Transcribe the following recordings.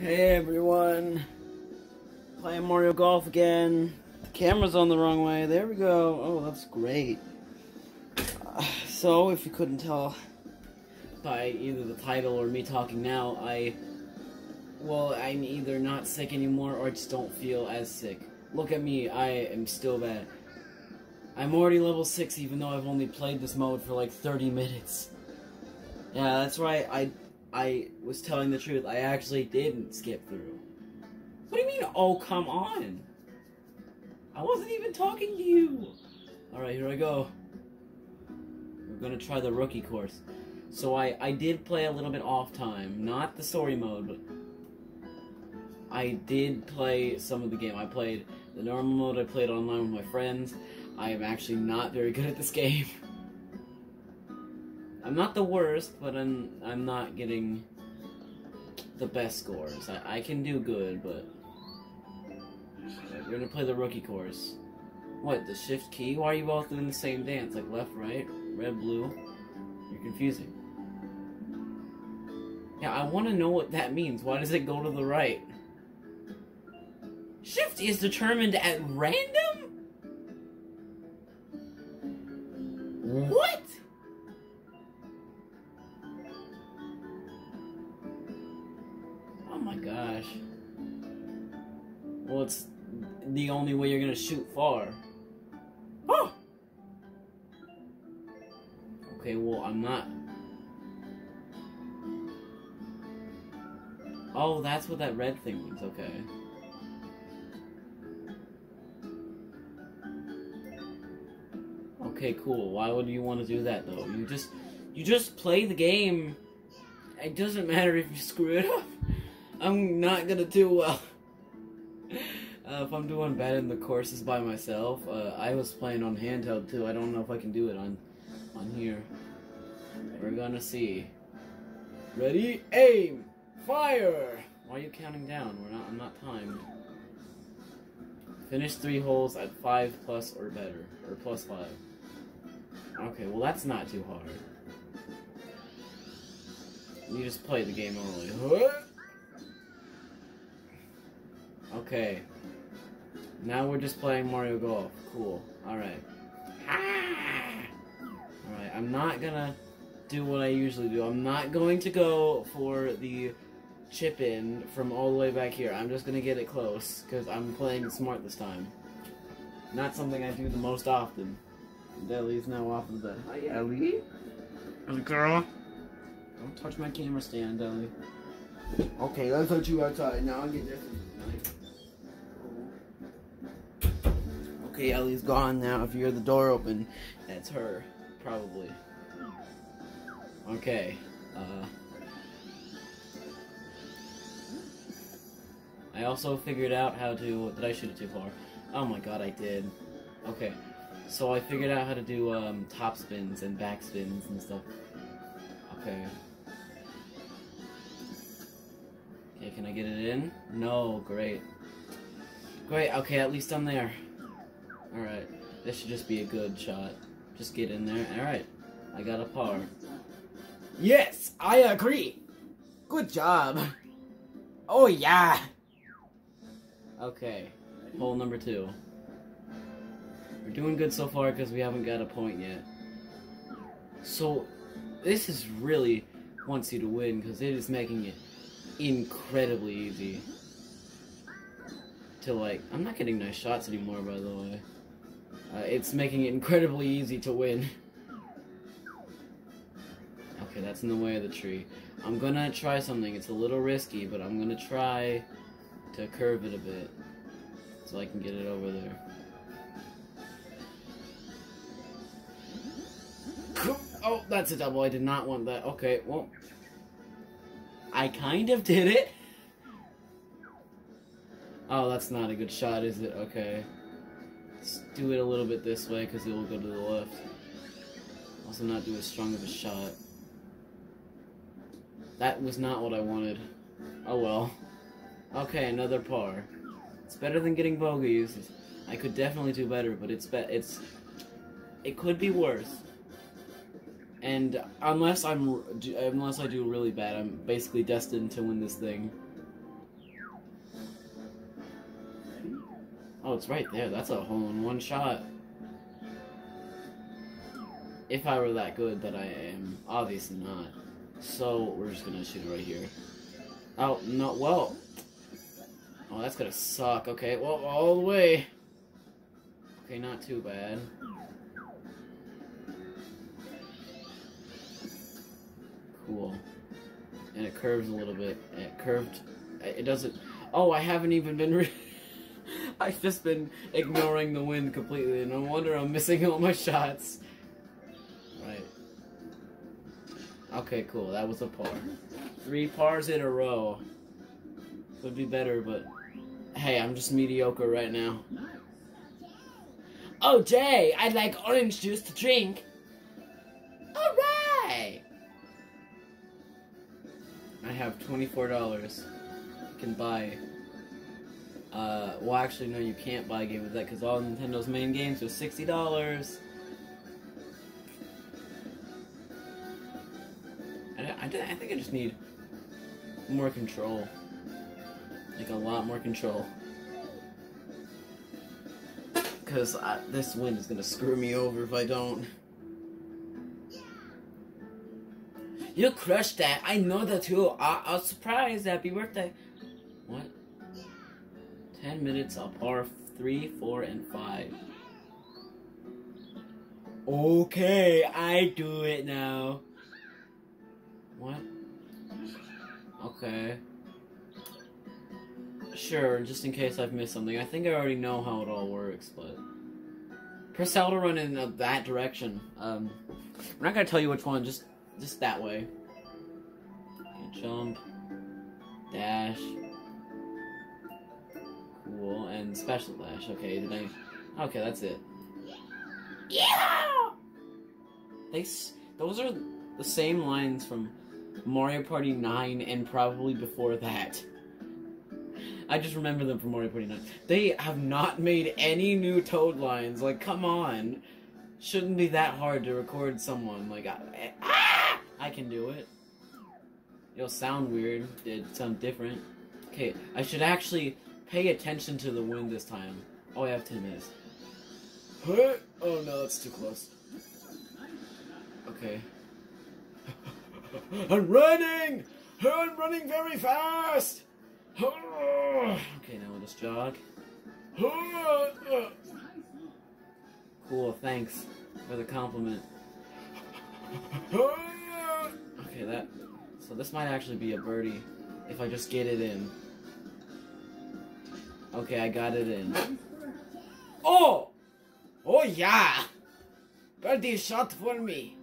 Hey everyone, playing Mario Golf again. The camera's on the wrong way. There we go. Oh, that's great. Uh, so, if you couldn't tell by either the title or me talking now, I, well, I'm either not sick anymore or I just don't feel as sick. Look at me, I am still bad. I'm already level 6 even though I've only played this mode for like 30 minutes. Yeah, that's right, I I was telling the truth. I actually didn't skip through. What do you mean, oh, come on? I wasn't even talking to you. Alright, here I go. We're gonna try the rookie course. So I, I did play a little bit off time. Not the story mode, but I did play some of the game. I played the normal mode, I played online with my friends. I am actually not very good at this game. I'm not the worst, but I'm I'm not getting the best scores. I, I can do good, but we're gonna play the rookie course. What, the shift key? Why are you both doing the same dance? Like left, right, red, blue? You're confusing. Yeah, I want to know what that means. Why does it go to the right? Shift is determined at random? Mm. What? My gosh. Well, it's the only way you're gonna shoot far. Oh! Okay, well, I'm not. Oh, that's what that red thing means, okay. Okay, cool. Why would you want to do that, though? You just, you just play the game. It doesn't matter if you screw it up. I'm not gonna do well. Uh, if I'm doing bad in the courses by myself, uh, I was playing on handheld too. I don't know if I can do it on, on here. We're gonna see. Ready, aim, fire. Why are you counting down? We're not. I'm not timed. Finish three holes at five plus or better, or plus five. Okay, well that's not too hard. You just play the game normally. Okay. Now we're just playing Mario Golf. Cool. Alright. Alright, I'm not gonna do what I usually do. I'm not going to go for the chip in from all the way back here. I'm just gonna get it close, because I'm playing smart this time. Not something I do the most often. Deli's now off of the bed. Hi, Ellie. Ellie girl. Don't touch my camera stand, Deli. Okay, let's let you outside. Now I'll get this. Okay, Ellie's gone now. If you hear the door open, that's her, probably. Okay. Uh, I also figured out how to. Did I shoot it too far? Oh my god, I did. Okay. So I figured out how to do um, top spins and back spins and stuff. Okay. Okay, can I get it in? No, great. Great, okay, at least I'm there. Alright, this should just be a good shot. Just get in there. Alright, I got a par. Yes, I agree. Good job. Oh, yeah. Okay, hole number two. We're doing good so far because we haven't got a point yet. So, this is really wants you to win because it is making it incredibly easy to like. I'm not getting nice shots anymore, by the way. Uh, it's making it incredibly easy to win. Okay, that's in the way of the tree. I'm gonna try something. It's a little risky, but I'm gonna try to curve it a bit so I can get it over there. Oh, that's a double. I did not want that. Okay, well. I kind of did it. Oh, that's not a good shot, is it? Okay. Let's do it a little bit this way, because it will go to the left. Also not do as strong of a shot. That was not what I wanted. Oh well. Okay, another par. It's better than getting bogeys. I could definitely do better, but it's be it's it could be worse. And unless I'm unless I do really bad, I'm basically destined to win this thing. Oh, it's right there. That's a hole in one shot. If I were that good, but I am obviously not. So, we're just gonna shoot right here. Oh, no, well. Oh, that's gonna suck. Okay, well, all the way. Okay, not too bad. Cool. And it curves a little bit. It curved. It doesn't. Oh, I haven't even been. I've just been ignoring the wind completely. No wonder I'm missing all my shots. Right. Okay, cool. That was a par. Three pars in a row. Would be better, but hey, I'm just mediocre right now. Oh, Jay, I'd like orange juice to drink. Alright! I have $24. You can buy. Uh, well, actually, no, you can't buy a game with that because all Nintendo's main games are $60. I, I, I think I just need more control. Like, a lot more control because this wind is gonna screw me over if I don't. You crushed that. I know that too. I, I was surprised. Happy birthday. What? Ten minutes of par three, four, and five. Okay, I do it now. What? Okay. Sure, just in case I've missed something. I think I already know how it all works, but... Press L to run in uh, that direction. Um, I'm not gonna tell you which one, just just that way. Okay, jump. Dash. And special dash. Okay, did I... Okay, that's it. Yeah! They, those are the same lines from Mario Party 9 and probably before that. I just remember them from Mario Party 9. They have not made any new Toad lines. Like, come on. Shouldn't be that hard to record someone. Like, I, ah! I can do it. It'll sound weird. It sound different. Okay, I should actually pay attention to the wind this time. Oh, I have 10 minutes. Oh no, that's too close. Okay. I'm running! Oh, I'm running very fast! Okay, now we'll just jog. Cool, thanks for the compliment. Okay, that... So this might actually be a birdie if I just get it in. Okay, I got it in. Oh! Oh yeah! Birdie shot for me.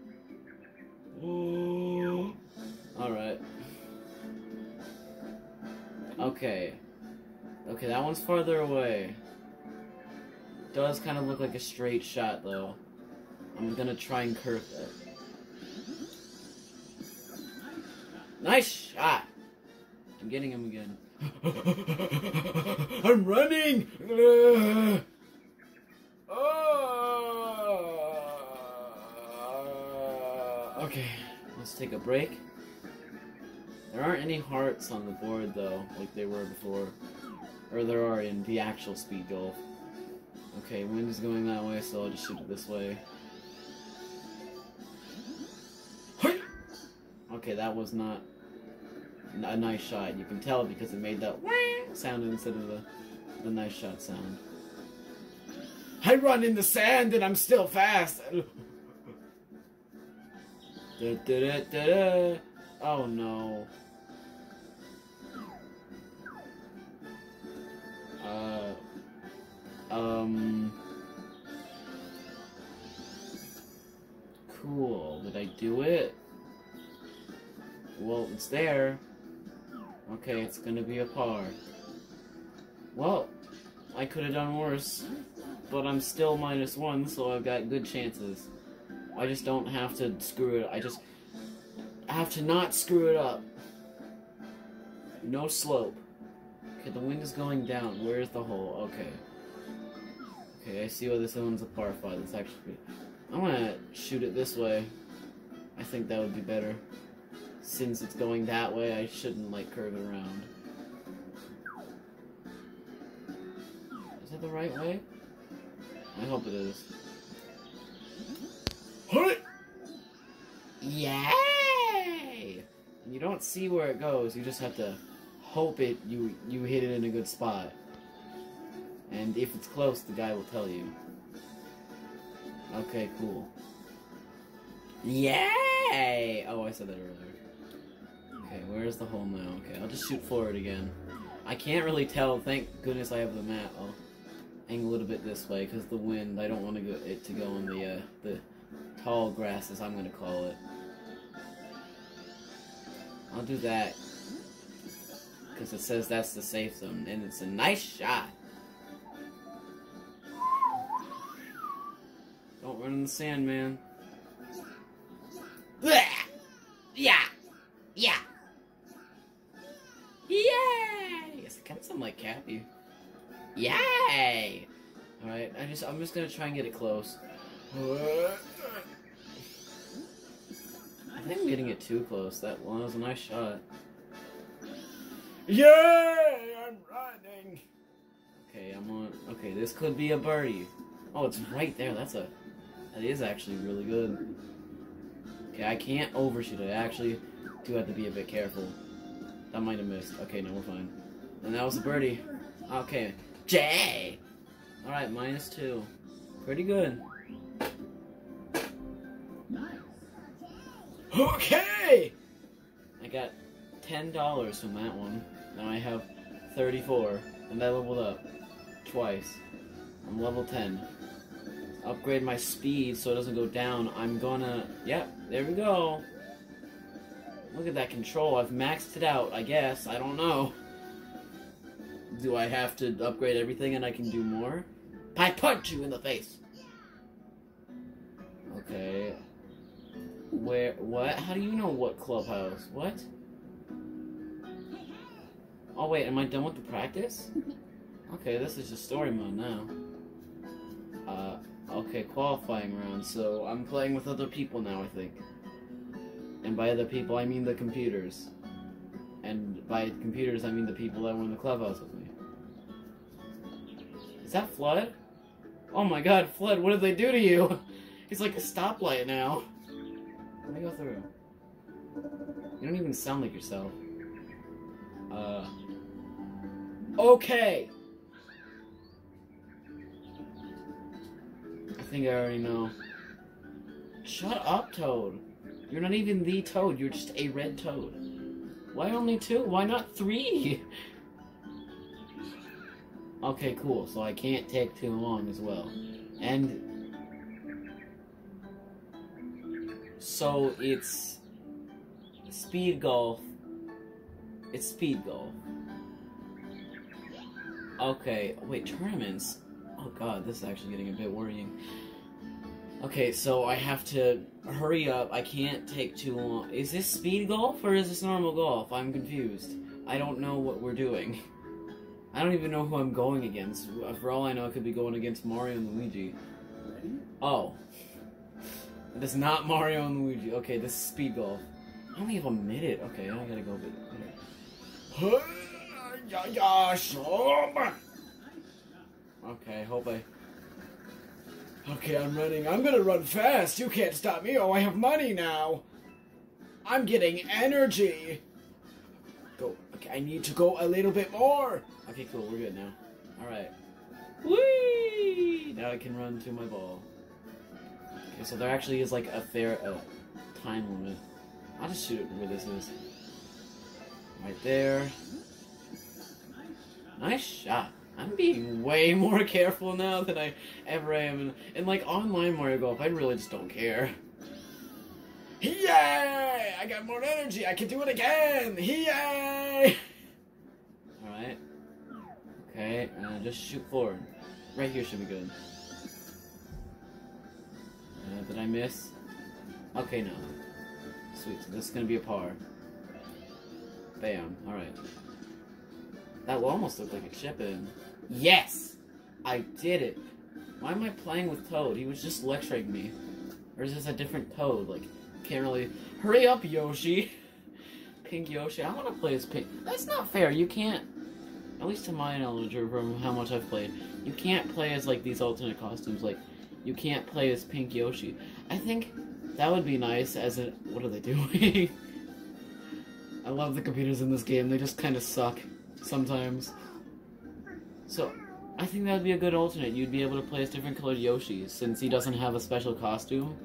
Mm. Oh. Alright. Okay. Okay, that one's farther away. Does kind of look like a straight shot, though. I'm gonna try and curve it. Nice shot! I'm getting him again. I'm running! Ah. okay, let's take a break. There aren't any hearts on the board, though, like they were before. Or there are in the actual speed golf. Okay, wind is going that way, so I'll just shoot it this way. Okay, that was not a nice shot. You can tell because it made that sound instead of the, the nice shot sound. I run in the sand and I'm still fast. da, da, da, oh no. Uh, um, cool. Did I do it? Well, it's there. Okay, it's gonna be a par. Well, I could have done worse, but I'm still minus one, so I've got good chances. I just don't have to screw it. I just have to not screw it up. No slope. Okay, the wind is going down. Where's the hole? Okay. Okay, I see why this one's a par 5. That's actually... I'm gonna shoot it this way. I think that would be better. Since it's going that way, I shouldn't, like, curve it around. Is that the right way? I hope it is. Yay! You don't see where it goes, you just have to hope it you you hit it in a good spot. And if it's close, the guy will tell you. Okay, cool. Yay! Oh, I said that earlier. Okay, where's the hole now? Okay, I'll just shoot forward again. I can't really tell. Thank goodness I have the map. I'll angle it a bit this way because the wind. I don't want to go it to go on the uh, the tall grass, as I'm gonna call it. I'll do that because it says that's the safe zone, and it's a nice shot. Don't run in the sand, man. Yes, it kind of sound like Cappy. Yay! All right, I just I'm just gonna try and get it close. I think I'm getting it too close. That was a nice shot. Yay! I'm running. Okay, I'm on. Okay, this could be a birdie. Oh, it's right there. That's a. That is actually really good. Okay, I can't overshoot it. I actually do have to be a bit careful. That might have missed. Okay, no, we're fine. And that was a birdie. Okay. Jay! Alright, minus two. Pretty good. Nice. Okay! I got $10 from that one. Now I have 34. And I leveled up. Twice. I'm level 10. Upgrade my speed so it doesn't go down. I'm gonna... Yep, there we go. Look at that control. I've maxed it out, I guess. I don't know. Do I have to upgrade everything and I can do more? I punch you in the face! Okay. Where, what? How do you know what clubhouse? What? Oh wait, am I done with the practice? Okay, this is just story mode now. Uh, okay, qualifying round, so I'm playing with other people now, I think. And by other people, I mean the computers. And by computers, I mean the people that were in the clubhouse with me. Is that Flood? Oh my god, Flood, what did they do to you? He's like a stoplight now. Let me go through. You don't even sound like yourself. Uh. Okay! I think I already know. Shut up, Toad. You're not even the Toad, you're just a red Toad. Why only two? Why not three? okay, cool. So I can't take too long as well. And... So it's... Speed golf. It's speed golf. Okay, wait, tournaments? Oh god, this is actually getting a bit worrying. Okay, so I have to hurry up. I can't take too long. Is this speed golf or is this normal golf? I'm confused. I don't know what we're doing. I don't even know who I'm going against. For all I know, I could be going against Mario and Luigi. Oh. Is not Mario and Luigi. Okay, this is speed golf. I only have a minute. Okay, I gotta go a bit. Okay, hope I... Okay, I'm running. I'm gonna run fast. You can't stop me. Oh, I have money now. I'm getting energy. Okay, I need to go a little bit more. Okay, cool. We're good now. All right. Whee! Now I can run to my ball. Okay, so there actually is like a fair uh, time limit. I'll just shoot it where this is. Right there. Nice shot. I'm being way more careful now than I ever am. In like online Mario Golf, I really just don't care. Yay! I got more energy. I can do it again. Yay! All right. Okay, uh, just shoot forward. Right here should be good. Uh, did I miss? Okay, no. Sweet. So this is gonna be a par. Bam. All right. That almost looked like a chip in. Yes! I did it. Why am I playing with Toad? He was just lecturing me. Or is this a different Toad? Like, can't really... Hurry up, Yoshi! Pink Yoshi. I want to play as Pink. That's not fair. You can't... at least to my knowledge or from how much I've played, you can't play as like these alternate costumes. Like, you can't play as Pink Yoshi. I think that would be nice as a. What are they doing? I love the computers in this game. They just kind of suck sometimes. So, I think that would be a good alternate. You'd be able to play as different colored Yoshis since he doesn't have a special costume.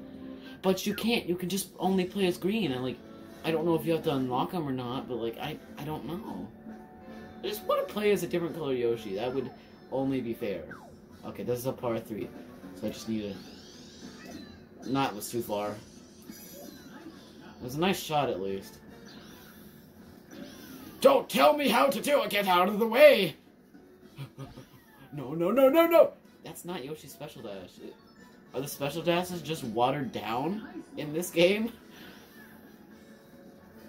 But you can't. You can just only play as green. And like, I don't know if you have to unlock them or not. But like, I I don't know. I just want to play as a different color Yoshi. That would only be fair. Okay, this is a par three, so I just need to. Not was too far. It was a nice shot at least. Don't tell me how to do it. Get out of the way. no, no, no, no, no. That's not Yoshi's special dash. Are the special dashes just watered down in this game?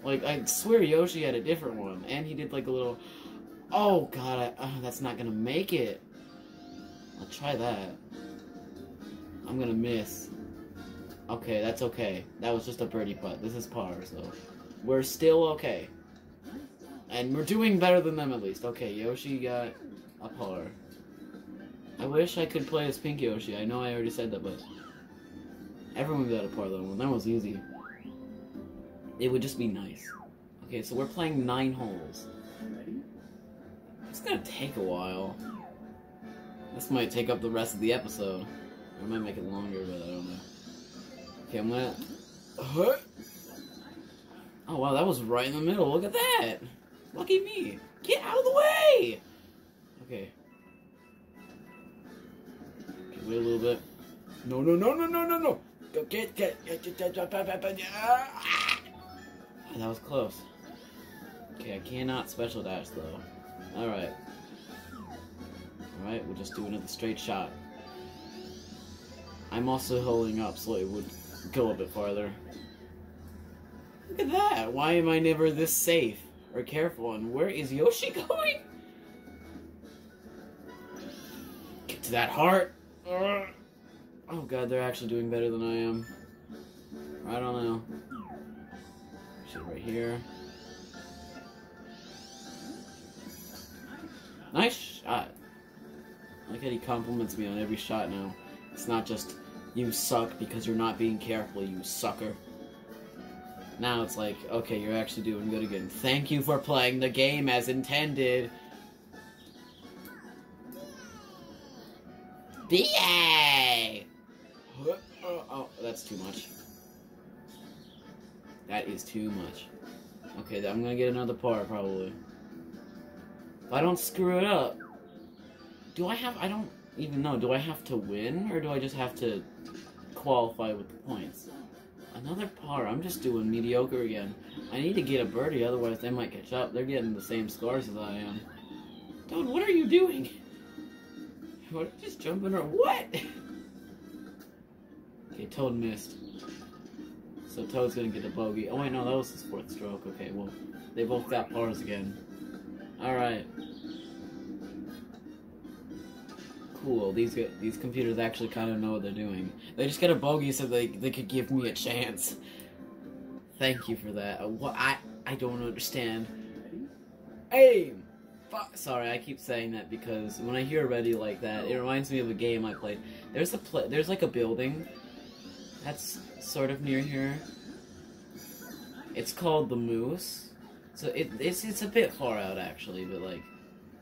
Like, I swear Yoshi had a different one, and he did like a little. Oh god, I, oh, that's not gonna make it. I'll try that. I'm gonna miss. Okay, that's okay. That was just a birdie putt. This is par, so we're still okay. And we're doing better than them at least. Okay, Yoshi got a par. I wish I could play as Pink Yoshi. I know I already said that, but everyone got a par that one. That was easy. It would just be nice. Okay, so we're playing nine holes. Ready? It's gonna take a while. This might take up the rest of the episode. I might make it longer, but I don't know. Okay, I'm gonna... Oh wow, that was right in the middle. Look at that! Lucky me! Get out of the way! Okay. Wait a little bit. No, no, no, no, no, no, no! Go get, get, get, get, get, get, get, get, get, ah! That was close. Okay, I cannot special dash though. Alright. Alright, we'll just do another straight shot. I'm also holding up so it would go a bit farther. Look at that! Why am I never this safe or careful? And where is Yoshi going? Get to that heart! Oh god, they're actually doing better than I am. I don't know. Shit right here. Nice shot. I like how he compliments me on every shot now. It's not just, you suck because you're not being careful, you sucker. Now it's like, okay, you're actually doing good again. Thank you for playing the game as intended. BA! Oh, oh, that's too much. That is too much. Okay, I'm gonna get another par, probably. If I don't screw it up, do I have, I don't even know, do I have to win, or do I just have to qualify with the points? Another par, I'm just doing mediocre again. I need to get a birdie, otherwise they might catch up. They're getting the same scores as I am. Dude, what are you doing? Just jumping or what? okay, Toad missed. So Toad's gonna get a bogey. Oh wait, no, that was his fourth stroke. Okay, well, they both got pars again. Alright. Cool, these get, these computers actually kind of know what they're doing. They just get a bogey so they, they could give me a chance. Thank you for that. Uh, what I I don't understand. Aim! Sorry, I keep saying that because when I hear ready like that, it reminds me of a game I played. There's a pl there's like a building that's sort of near here. It's called the Moose. So it, it's it's a bit far out actually, but like,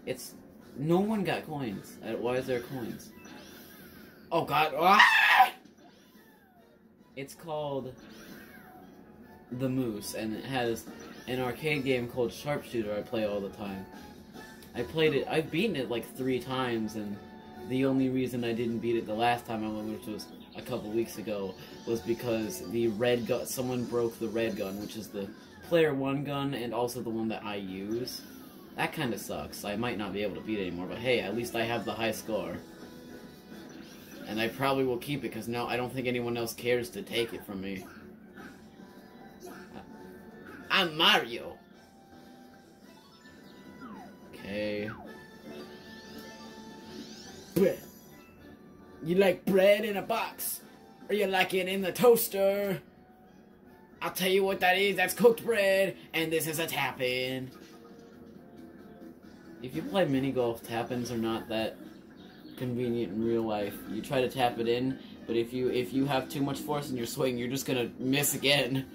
it's no one got coins. Uh, why is there coins? Oh God! Ah! It's called the Moose, and it has an arcade game called Sharpshooter. I play all the time. I played it. I've beaten it like three times, and the only reason I didn't beat it the last time I went, which was a couple weeks ago, was because the red gun. Someone broke the red gun, which is the player one gun and also the one that I use. That kind of sucks. I might not be able to beat it anymore, but hey, at least I have the high score. And I probably will keep it, because now I don't think anyone else cares to take it from me. I'm Mario! Bread. You like bread in a box? Or you like it in the toaster? I'll tell you what that is. That's cooked bread, and this is a tap-in. if you play mini golf, tap-ins are not that convenient in real life. You try to tap it in, but if you if you have too much force in your swing, you're just gonna miss again.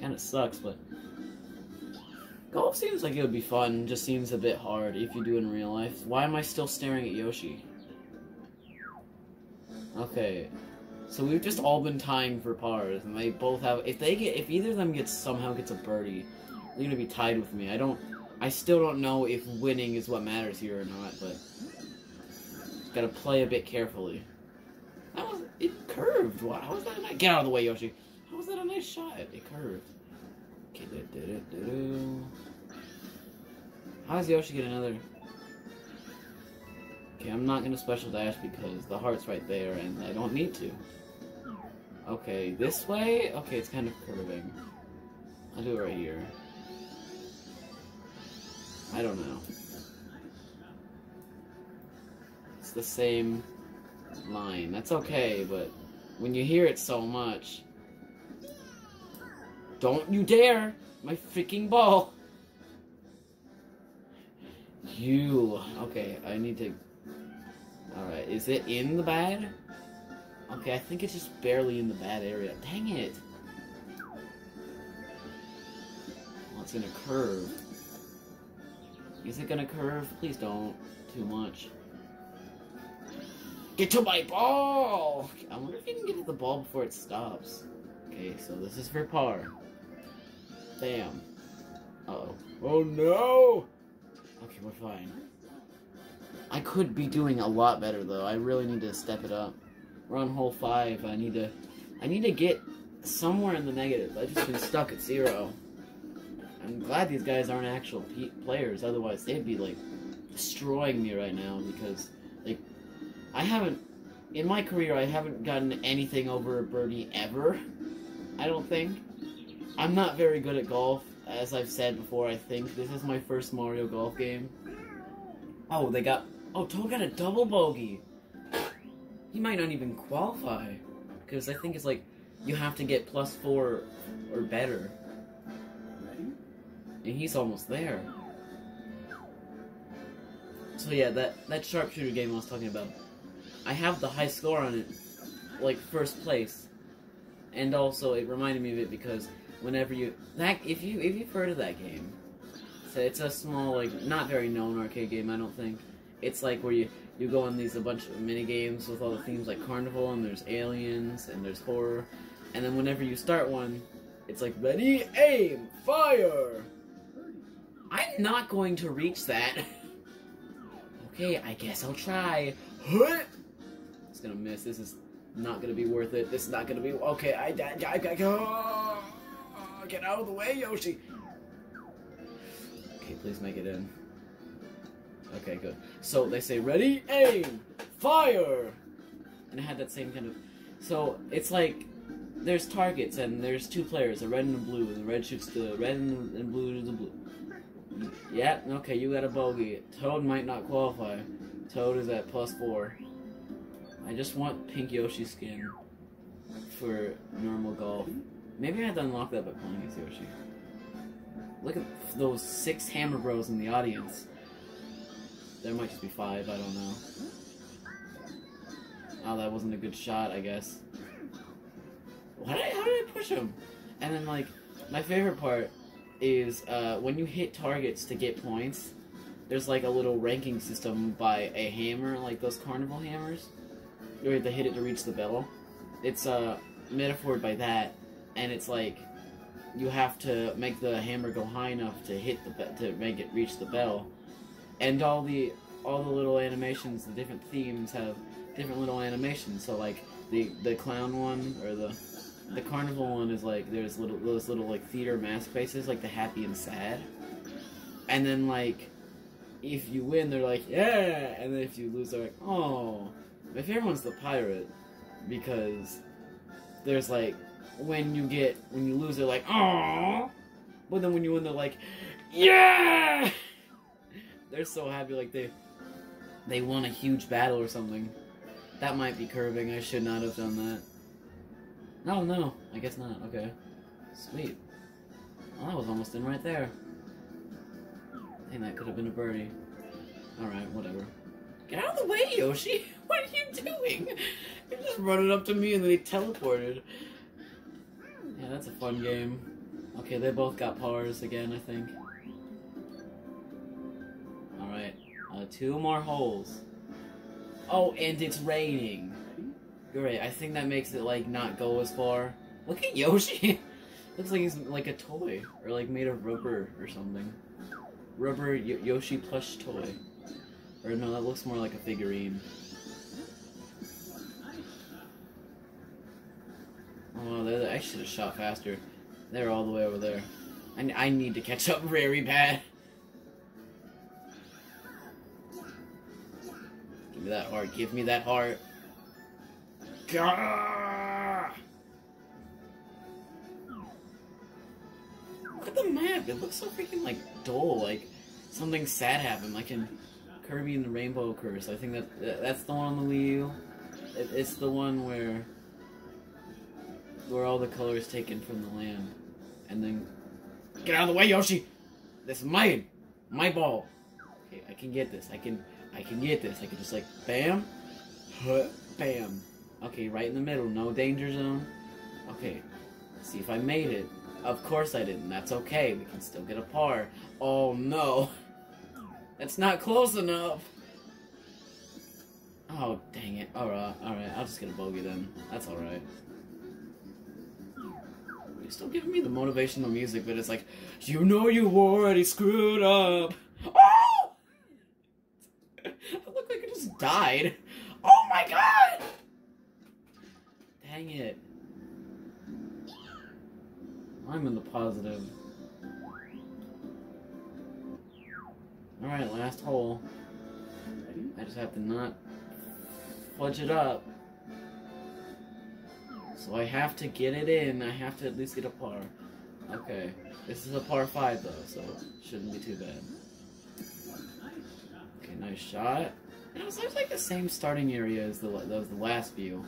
Kind of sucks, but golf seems like it would be fun. Just seems a bit hard if you do in real life. Why am I still staring at Yoshi? Okay, so we've just all been tying for pars, and they both have. If they get, if either of them gets somehow gets a birdie, they're gonna be tied with me. I don't. I still don't know if winning is what matters here or not, but gotta play a bit carefully. That was it curved. How was that? A nice, get out of the way, Yoshi. How was that a nice shot? It curved. How does Yoshi get another? Okay, I'm not gonna special dash because the heart's right there and I don't need to. Okay, this way? Okay, it's kind of curving. I'll do it right here. I don't know. It's the same line. That's okay, but when you hear it so much... Don't you dare! My freaking ball! You... Okay, I need to... Alright, is it in the bad? Okay, I think it's just barely in the bad area. Dang it! Well, it's gonna curve. Is it gonna curve? Please don't. Too much. Get to my ball! I wonder if you can get to the ball before it stops. Okay, so this is for par. Bam. Uh oh Oh no! Okay, we're fine. I could be doing a lot better though. I really need to step it up. We're on hole five. I need to, I need to get somewhere in the negative. I've just been stuck at zero. I'm glad these guys aren't actual players. Otherwise, they'd be like destroying me right now because like I haven't in my career I haven't gotten anything over a birdie ever. I don't think. I'm not very good at golf, as I've said before. I think this is my first Mario Golf game. Oh, they got oh Toad got a double bogey. He might not even qualify because I think it's like you have to get plus four or better. And he's almost there. So yeah, that, that sharpshooter game I was talking about, I have the high score on it, like first place. And also it reminded me of it because whenever you that if you if you've heard of that game, so it's a small like not very known arcade game I don't think. It's like where you you go on these a bunch of mini games with all the themes like carnival and there's aliens and there's horror, and then whenever you start one, it's like ready aim fire. I'm not going to reach that. okay, I guess I'll try. It's gonna miss. This is not gonna be worth it. This is not gonna be okay. I I, I, I Get out of the way, Yoshi. Okay, please make it in. Okay, good. So they say, ready, aim, fire! And it had that same kind of... So, it's like, there's targets, and there's two players, a red and a blue, and the red shoots the red and blue to the blue. Yeah, okay, you got a bogey. Toad might not qualify. Toad is at plus four. I just want pink Yoshi skin for normal golf. Maybe I have to unlock that by playing as Yoshi. Look at those six Hammer Bros in the audience. There might just be five, I don't know. Oh, that wasn't a good shot, I guess. How did I push him? And then, like, my favorite part is uh, when you hit targets to get points, there's like a little ranking system by a hammer, like those carnival hammers. You have to hit it to reach the bell. It's uh, metaphor by that, and it's like you have to make the hammer go high enough to hit the to make it reach the bell, and all the all the little animations, the different themes have different little animations. So like the the clown one or the the carnival one is like there's little those little like theater mask faces, like the happy and sad. And then like if you win, they're like yeah, and then if you lose, they're like oh. My favorite one's the pirate because there's like when you get when you lose, they're like oh, but then when you win, they're like yeah. They're so happy, like they they won a huge battle or something. That might be curving. I should not have done that. No, no, I guess not. Okay. Sweet. Well, that was almost in right there. Dang, that could have been a birdie. Alright, whatever. Get out of the way, Yoshi! What are you doing? You're just running up to me and then he teleported. Yeah, that's a fun game. Okay, they both got pars again, I think. Alright, uh, two more holes. Oh, and it's raining. Great, I think that makes it, like, not go as far. Look at Yoshi! Looks like he's like a toy, or like made of rubber or something. Rubber y Yoshi plush toy. Or no, that looks more like a figurine. Oh, they I should have shot faster. They're all the way over there. I, I need to catch up very bad. Give me that heart. Give me that heart. Gah! Look at the map. It looks so freaking like dull. Like something sad happened. Like in Kirby and the Rainbow Curse. I think that that's the one on the Wii U. It, it's the one where where all the colors taken from the land, and then get out of the way, Yoshi. This is mine, my ball. Okay, I can get this. I can, I can get this. I can just like bam, huh, bam. Okay, right in the middle, no danger zone. Okay, Let's see if I made it. Of course I didn't. That's okay. We can still get a par. Oh no, that's not close enough. Oh dang it. Alright, alright. I'll just get a bogey then. That's alright. You're still giving me the motivational music, but it's like, you know you already screwed up. Oh! I look like I just died. Oh my god! Dang it. I'm in the positive. Alright, last hole. I just have to not fudge it up. So I have to get it in. I have to at least get a par. Okay. This is a par 5 though, so shouldn't be too bad. Okay, nice shot. You know, it seems like the same starting area as the, that was the last view.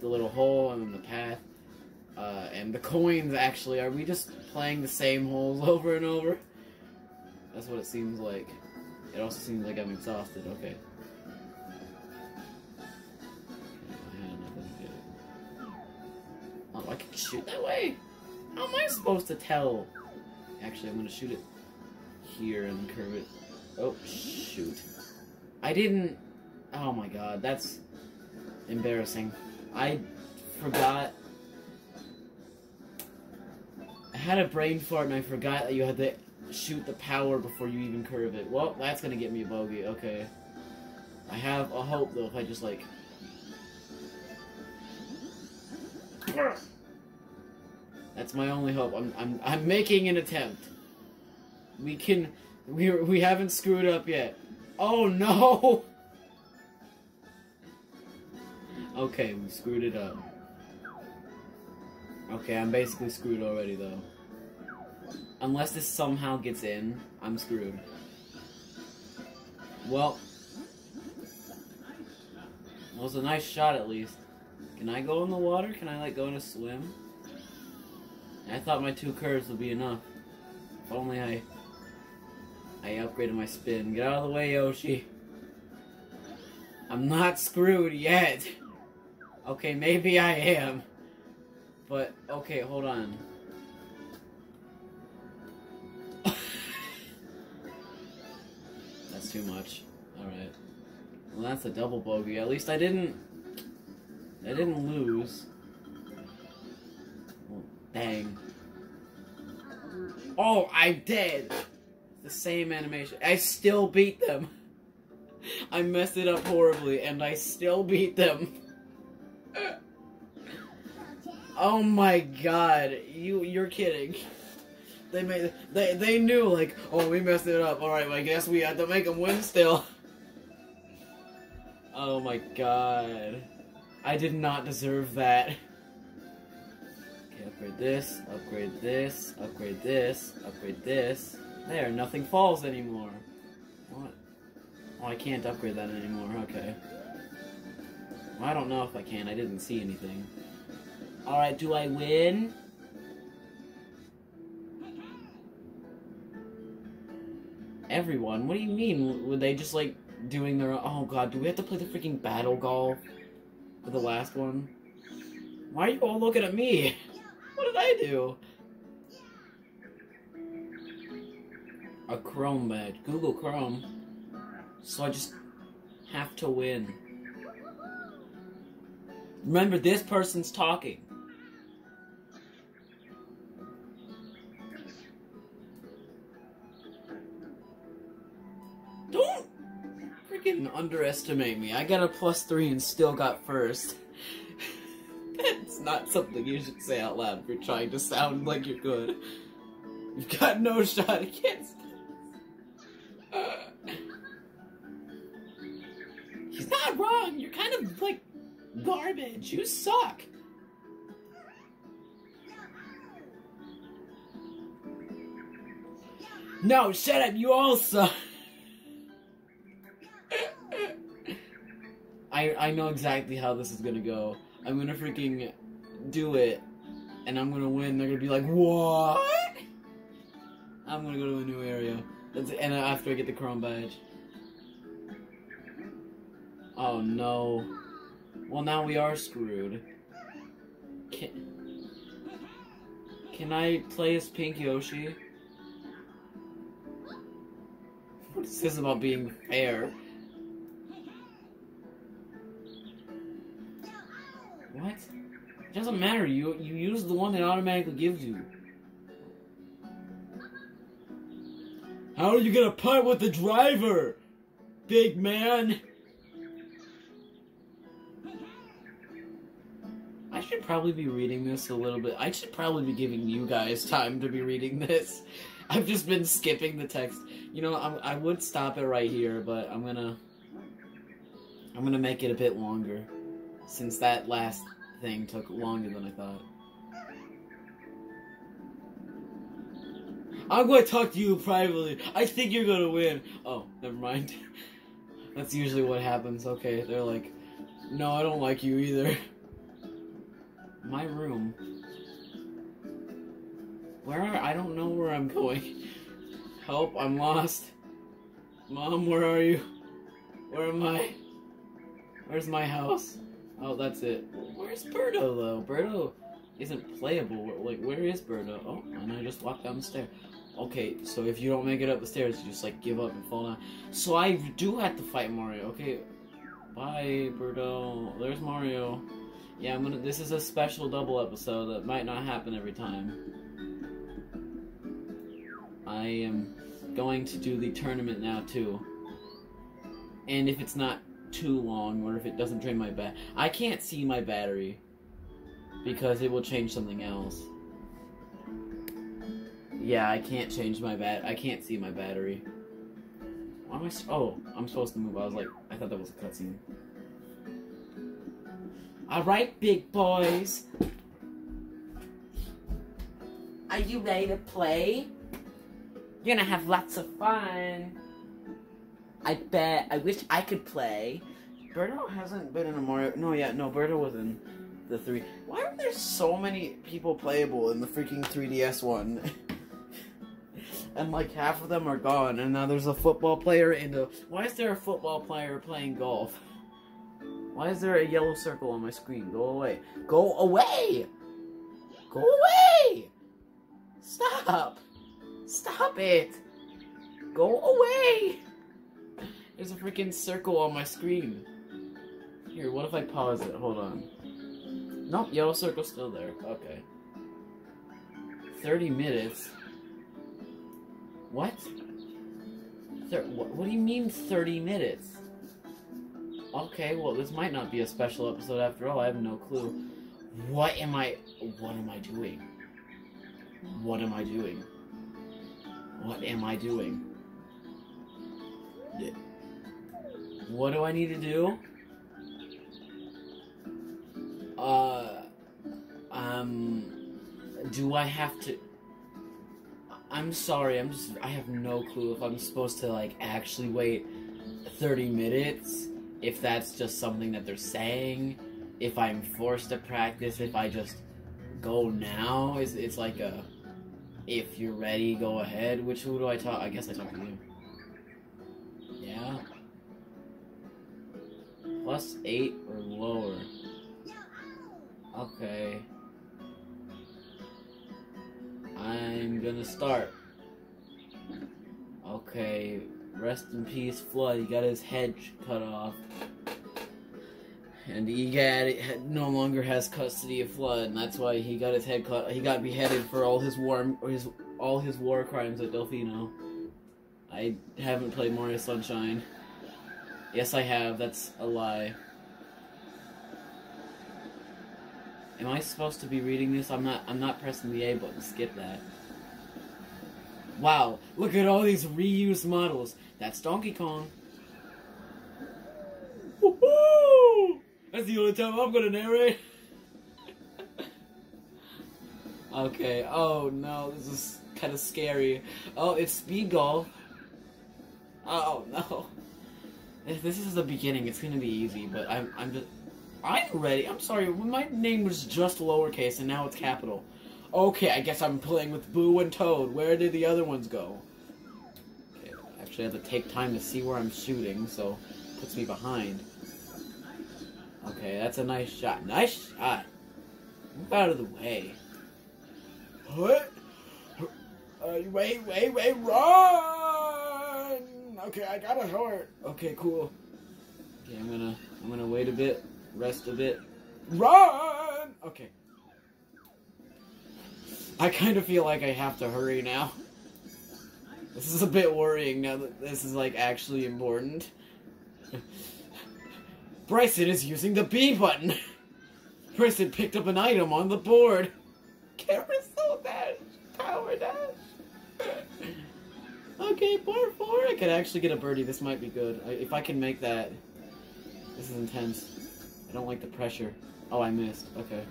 The little hole and then the path. Uh, and the coins, actually. Are we just playing the same holes over and over? That's what it seems like. It also seems like I'm exhausted. Okay. I can shoot that way? How am I supposed to tell? Actually, I'm gonna shoot it here and curve it. Oh, shoot. I didn't... Oh my god, that's embarrassing. I forgot... I had a brain fart and I forgot that you had to shoot the power before you even curve it. Well, that's gonna get me a bogey, okay. I have a hope, though, if I just, like... That's my only hope. I'm I'm I'm making an attempt. We can we we haven't screwed up yet. Oh no. Okay, we screwed it up. Okay, I'm basically screwed already though. Unless this somehow gets in, I'm screwed. Well, it was a nice shot at least. Can I go in the water? Can I like go in a swim? I thought my two curves would be enough. If only I I upgraded my spin. Get out of the way, Yoshi. I'm not screwed yet. Okay, maybe I am. But, okay, hold on. that's too much. Alright. Well, that's a double bogey. At least I didn't... I didn't lose. Dang. Oh, I did! The same animation. I still beat them. I messed it up horribly, and I still beat them. oh my god, you you're kidding. They made they they knew like, oh we messed it up. All right, well, I guess we had to make them win still. Oh my god, I did not deserve that upgrade this, upgrade this, upgrade this, upgrade this. There, nothing falls anymore. What? Oh, I can't upgrade that anymore, okay. Well, I don't know if I can, I didn't see anything. Alright, do I win? Everyone? What do you mean? Were they just like doing their Oh god, do we have to play the freaking battle golf for the last one? Why are you all looking at me? What did I do? A Chrome badge. Google Chrome. So I just have to win. Remember, this person's talking. Don't freaking underestimate me. I got a plus three and still got first. Not something you should say out loud if you're trying to sound like you're good. You've got no shot against. Uh, he's not wrong. You're kind of like garbage. You suck. No, shut up. You all suck. I I know exactly how this is gonna go. I'm gonna freaking do it, and I'm gonna win. They're gonna be like, what? I'm gonna go to a new area. That's and after I get the chrome badge. Oh no. Well, now we are screwed. Can, can I play as Pink Yoshi? What is this about being fair? It doesn't matter. You you use the one that automatically gives you. How are you gonna putt with the driver, big man? I should probably be reading this a little bit. I should probably be giving you guys time to be reading this. I've just been skipping the text. You know, I'm, I would stop it right here, but I'm gonna, I'm gonna make it a bit longer, since that last thing took longer than I thought. I'm going to talk to you privately. I think you're going to win. Oh, never mind. That's usually what happens. Okay, they're like, no, I don't like you either. My room. Where are I don't know where I'm going. Help, I'm lost. Mom, where are you? Where am I? Where's my house? Oh, that's it. Where's Birdo, though? Birdo isn't playable. Like, where is Birdo? Oh, and I just walked down the stairs. Okay, so if you don't make it up the stairs, you just, like, give up and fall down. So I do have to fight Mario. Okay, bye, Birdo. There's Mario. Yeah, I'm gonna. This is a special double episode that might not happen every time. I am going to do the tournament now too. And if it's not too long, or if it doesn't drain my bat, I can't see my battery because it will change something else. Yeah, I can't change my bat. I can't see my battery. Why am I? oh, I'm supposed to move. I was like, I thought that was a cutscene. Alright, big boys. Are you ready to play? You're gonna have lots of fun. I bet. I wish I could play. Birdo hasn't been in a Mario. No, yeah, no, Birdo was in the three. Why are there so many people playable in the freaking 3DS one? and like half of them are gone, and now there's a football player and a. Why is there a football player playing golf? Why is there a yellow circle on my screen? Go away. Go away! Go away! Stop! Stop it! Go away! There's a freaking circle on my screen. Here, what if I pause it? Hold on. Nope, yellow circle's still there. Okay. 30 minutes? What? Thir what, what do you mean 30 minutes? Okay, well, this might not be a special episode after all. I have no clue. What am I... What am I doing? What am I doing? What am I doing? What do I need to do? Uh... Um... Do I have to... I'm sorry, I'm just... I have no clue if I'm supposed to, like, actually wait 30 minutes if that's just something that they're saying, if I'm forced to practice, if I just go now, it's, it's like a, if you're ready, go ahead. Which, who do I talk? I guess I talk to you. Plus 8 or lower. Okay. I'm gonna start. Okay, rest in peace, FLUDD. He got his head cut off. And Egad no longer has custody of FLUDD, and that's why he got his head cut. He got beheaded for all his war, his all his war crimes at Delfino. I haven't played Mario Sunshine. Yes, I have. That's a lie. Am I supposed to be reading this? I'm not. I'm not pressing the A button. Skip that. Wow! Look at all these reused models. That's Donkey Kong. Woohoo! That's the only time I'm gonna narrate. okay. Oh no, this is kind of scary. Oh, it's speed golf. Oh no. If this is the beginning, it's gonna be easy, but I'm I'm just I'm ready. I'm sorry, my name was just lowercase and now it's capital. Okay, I guess I'm playing with Boo and Toad. Where did the other ones go? Okay, I actually have to take time to see where I'm shooting, so it puts me behind. Okay, that's a nice shot. Nice shot. Move out of the way. What? Uh, wait, wait, wait, run! Okay, I got a heart. Okay, cool. Okay, I'm gonna, I'm gonna wait a bit, rest a bit, run. Okay. I kind of feel like I have to hurry now. This is a bit worrying now that this is like actually important. Bryson is using the B button. Bryson picked up an item on the board. Carousel dash, power dash. Okay, par four. I could actually get a birdie. This might be good. I, if I can make that. This is intense. I don't like the pressure. Oh, I missed. Okay.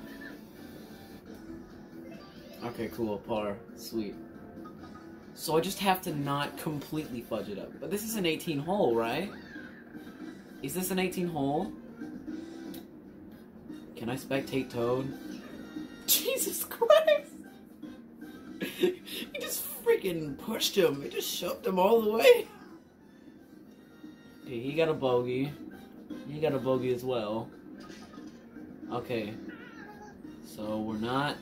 Okay, cool. Par. Sweet. So I just have to not completely fudge it up. But this is an 18 hole, right? Is this an 18 hole? Can I spectate Toad? Jesus Christ! freaking pushed him. He just shoved him all the way. He got a bogey. He got a bogey as well. Okay. So we're not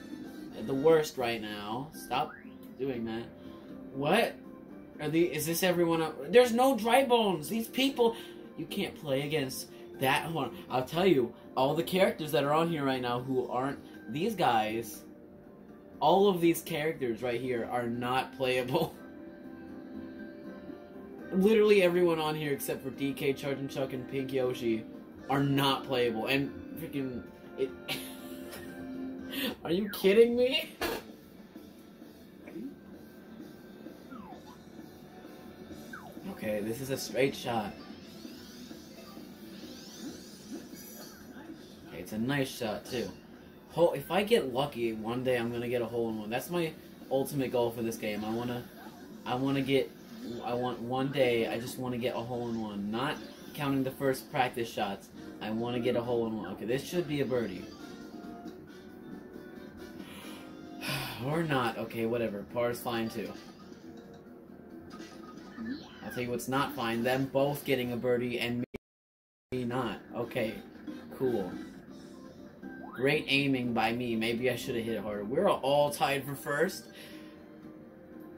at the worst right now. Stop doing that. What? Are the is this everyone up? There's no dry bones. These people you can't play against that one. I'll tell you, all the characters that are on here right now who aren't these guys, all of these characters right here are not playable. Literally everyone on here except for DK, Chargin' Chuck, and Pink Yoshi are not playable. And freaking it. are you kidding me? Okay, this is a straight shot. Okay, it's a nice shot too. Hole, if I get lucky, one day I'm gonna get a hole in one. That's my ultimate goal for this game. I wanna, I wanna get, I want one day. I just want to get a hole in one. Not counting the first practice shots. I want to get a hole in one. Okay, this should be a birdie. or not. Okay, whatever. Par's fine too. I'll tell you what's not fine. Them both getting a birdie and me not. Okay, cool. Great aiming by me. Maybe I should have hit it harder. We're all tied for first.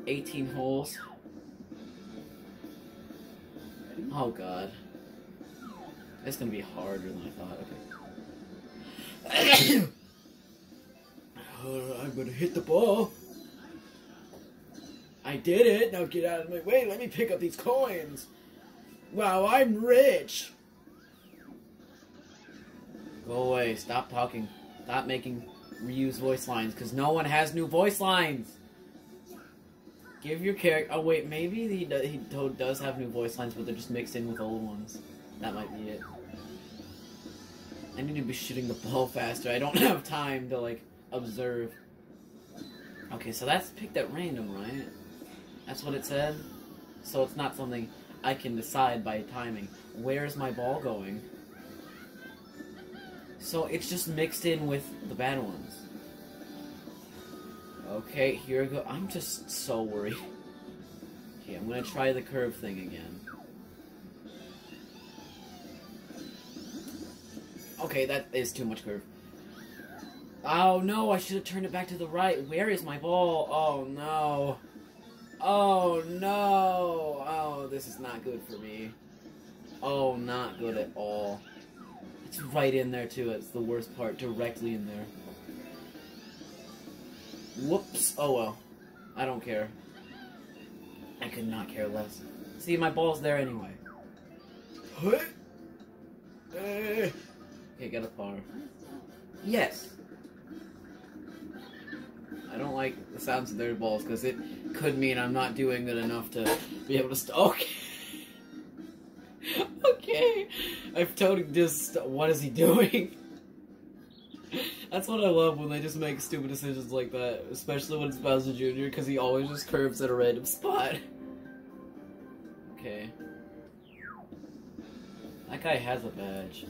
18 holes. Oh god. It's gonna be harder than I thought. Okay. I'm gonna hit the ball. I did it. Now get out of my way. Let me pick up these coins. Wow, I'm rich. Go away. Stop talking. Stop making reuse voice lines because no one has new voice lines. Give your character. Oh wait, maybe he do, he do, does have new voice lines, but they're just mixed in with old ones. That might be it. I need to be shooting the ball faster. I don't have time to like observe. Okay, so that's picked at random, right? That's what it said. So it's not something I can decide by timing. Where's my ball going? So it's just mixed in with the bad ones. Okay, here we go. I'm just so worried. Okay, I'm gonna try the curve thing again. Okay, that is too much curve. Oh no, I should have turned it back to the right. Where is my ball? Oh no. Oh no. Oh, this is not good for me. Oh, not good at all. It's right in there too. It's the worst part. Directly in there. Whoops. Oh well. I don't care. I could not care less. See, my ball's there anyway. What? Okay, get a par. Yes. I don't like the sounds of their balls because it could mean I'm not doing good enough to be able to. St- okay. I've totally just. What is he doing? That's what I love when they just make stupid decisions like that, especially when it's Bowser Jr. because he always just curves at a random spot. Okay. That guy has a badge.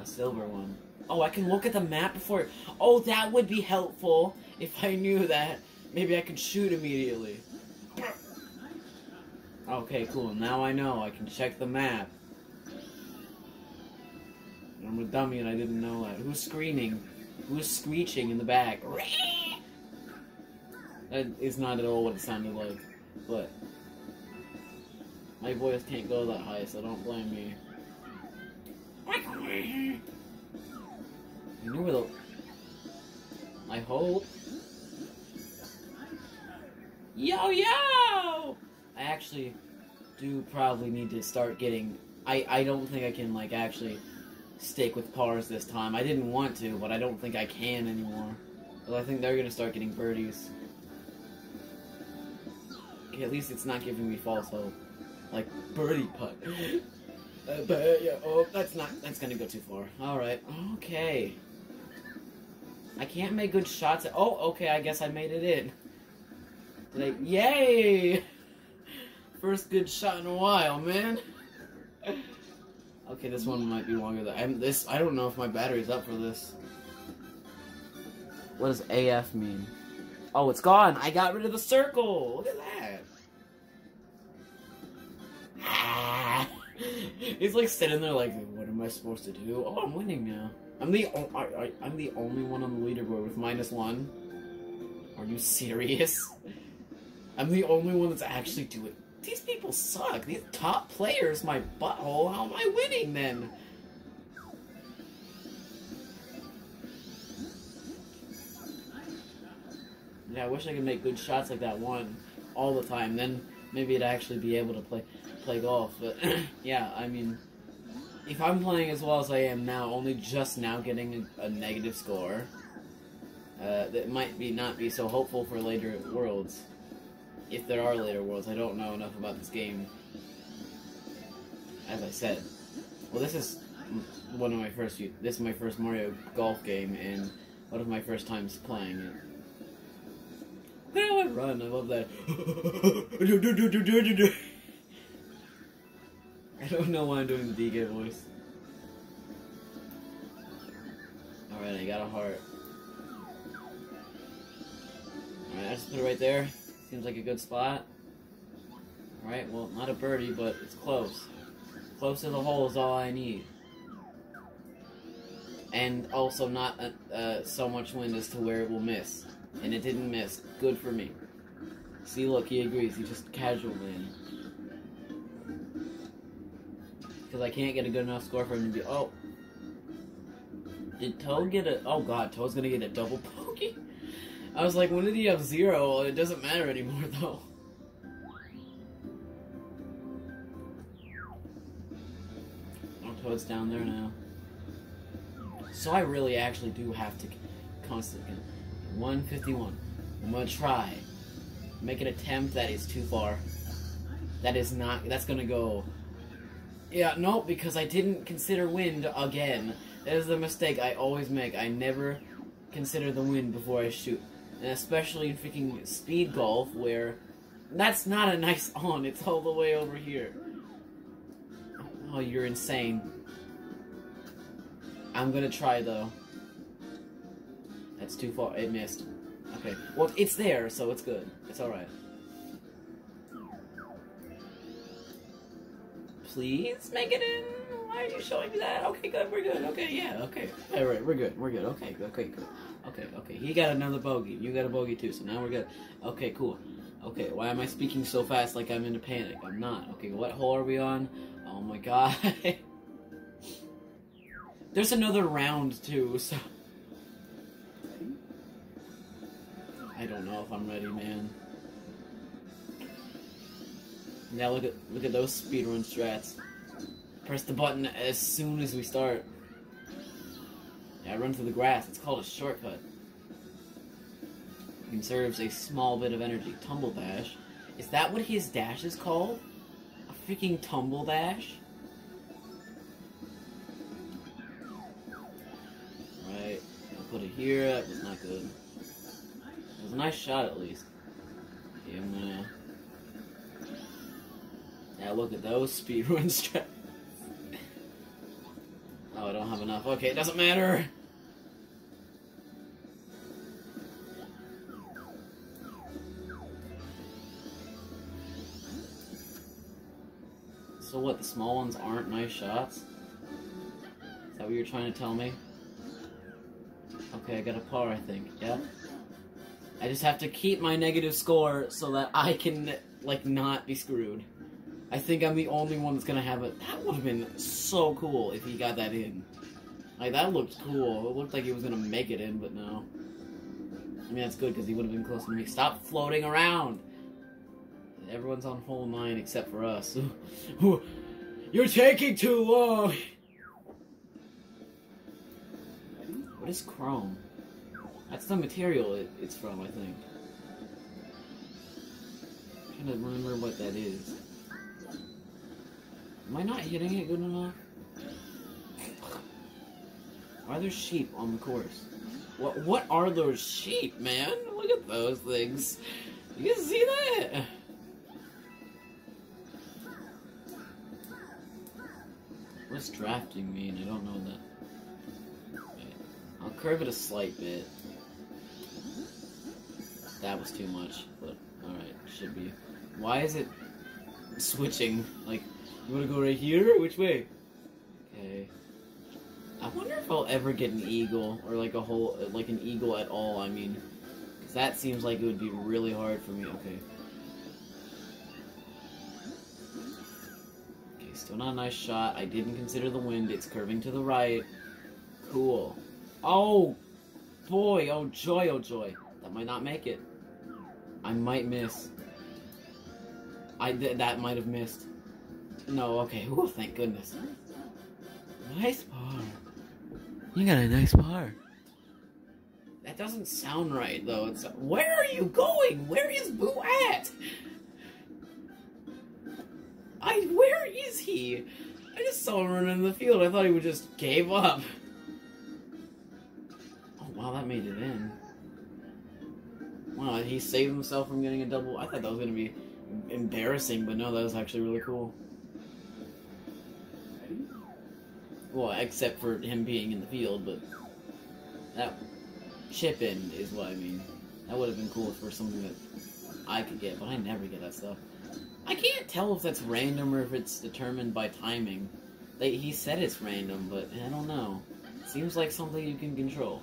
A silver one. Oh, I can look at the map before. Oh, that would be helpful if I knew that. Maybe I could shoot immediately. Okay, cool. Now I know. I can check the map. I'm a dummy and I didn't know that. Who's screaming? Who's screeching in the back? That is not at all what it sounded like. But my voice can't go that high, so don't blame me. You knew where the. I hope. Yo yo! I actually do probably need to start getting. I I don't think I can like actually stick with pars this time. I didn't want to, but I don't think I can anymore. Well, I think they're gonna start getting birdies. Okay, at least it's not giving me false hope. Like birdie putt. Uh, but yeah, oh, that's not. That's gonna go too far. All right. Okay. I can't make good shots. At, oh, okay. I guess I made it in. Like, yay! First good shot in a while, man. Okay, this one might be longer. Than, I'm this. I don't know if my battery's up for this. What does AF mean? Oh, it's gone. I got rid of the circle. Look at that. Ah. He's like sitting there, like, what am I supposed to do? Oh, I'm winning now. I'm the o- I, I, I'm the only one on the leaderboard with minus one. Are you serious? I'm the only one that's actually doing. These people suck. These top players, my butthole. How am I winning then? Yeah, I wish I could make good shots like that one all the time. Then maybe I'd actually be able to play play golf. But yeah, I mean, if I'm playing as well as I am now, only just now getting a, a negative score, uh, that might be not be so hopeful for later worlds. If there are later worlds, I don't know enough about this game. As I said, well, this is one of my first. few- This is my first Mario Golf game, and one of my first times playing it. How I run. I love that. I don't know why I'm doing the DK voice. Alright, I got a heart. Alright, I just put it right there. Seems like a good spot. Alright, well, not a birdie, but it's close. Close to the hole is all I need. And also not uh, uh, so much wind as to where it will miss. And it didn't miss. Good for me. See, look, he agrees. He just casually in. Because I can't get a good enough score for him to be. Oh. Did Toad get a. Oh god, Toad's gonna get a double? I was like, when did he have zero? Well, it doesn't matter anymore, though. Oh, Toad's down there now. So I really actually do have to constantly. 151. I'm gonna try. Make an attempt that is too far. That is not. That's gonna go. Yeah, no, because I didn't consider wind again. That is the mistake I always make. I never consider the wind before I shoot. Especially in freaking speed golf, where that's not a nice on, it's all the way over here. Oh, you're insane. I'm gonna try though. That's too far. It missed. Okay. Well, it's there, so it's good. It's alright. Please make it in. Why are you showing me that? Okay, good, we're good. Okay, yeah, okay. All right, we're good, we're good. Okay, good, okay, good. Okay, okay. He got another bogey. You got a bogey too, so now we're good. Okay, cool. Okay, why am I speaking so fast like I'm in a panic? I'm not. Okay, what hole are we on? Oh my god. There's another round too, so. I don't know if I'm ready, man. Now look at look at those speedrun strats. Press the button as soon as we start. Yeah, run through the grass. It's called a shortcut. Conserves a small bit of energy. Tumble dash. Is that what his dash is called? A freaking tumble dash? Right. I'll put it here. That was not good. It was a nice shot at least. Okay, I'm gonna. Yeah, look at those speedrun strats. Oh, I don't have enough. Okay, it doesn't matter. So what, the small ones aren't nice shots? Is that what you're trying to tell me? Okay, I got a par, I think. Yeah? I just have to keep my negative score so that I can, like, not be screwed. I think I'm the only one that's gonna have it. That would have been so cool if he got that in. Like, that looked cool. It looked like he was gonna make it in, but no. I mean, that's good because he would have been close to me. Stop floating around! Everyone's on hole 9 except for us. You're taking too long! What is chrome? That's the material it, it's from, I think. I'm trying to remember what that is. Am I not hitting it good enough? Why are there sheep on the course? What what are those sheep, man? Look at those things. You can see that? What's drafting mean? I don't know that. Wait. I'll curve it a slight bit. That was too much, but alright, should be. Why is it switching? Like, you wanna go right here? Which way? Okay. I wonder if I'll ever get an eagle, or like a whole, like an eagle at all, I mean. Cause that seems like it would be really hard for me. Okay. Okay, still not a nice shot. I didn't consider the wind. It's curving to the right. Cool. Oh, boy. Oh, joy. Oh, joy. That might not make it. I might miss. I th that might have missed. No, okay. Oh, thank goodness. Nice par. You got a nice par. That doesn't sound right, though. It's where are you going? Where is Boo at? I where is he? I just saw him running in the field. I thought he would just gave up. Oh wow, that made it in. Wow, he saved himself from getting a double. I thought that was gonna be embarrassing, but no, that was actually really cool. Well, except for him being in the field, but that chip in is what I mean. That would have been cool for something that I could get, but I never get that stuff. I can't tell if that's random or if it's determined by timing. They, he said it's random, but I don't know. Seems like something you can control.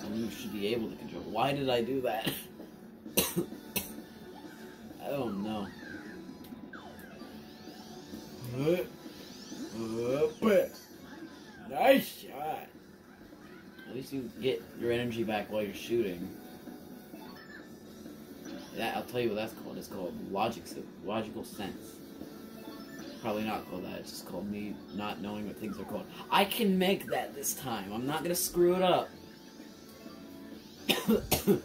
Something you should be able to control. Why did I do that? I don't know. At you get your energy back while you're shooting. That I'll tell you what that's called. It's called logic, logical sense. Probably not called that. It's just called me not knowing what things are called. I can make that this time. I'm not gonna screw it up.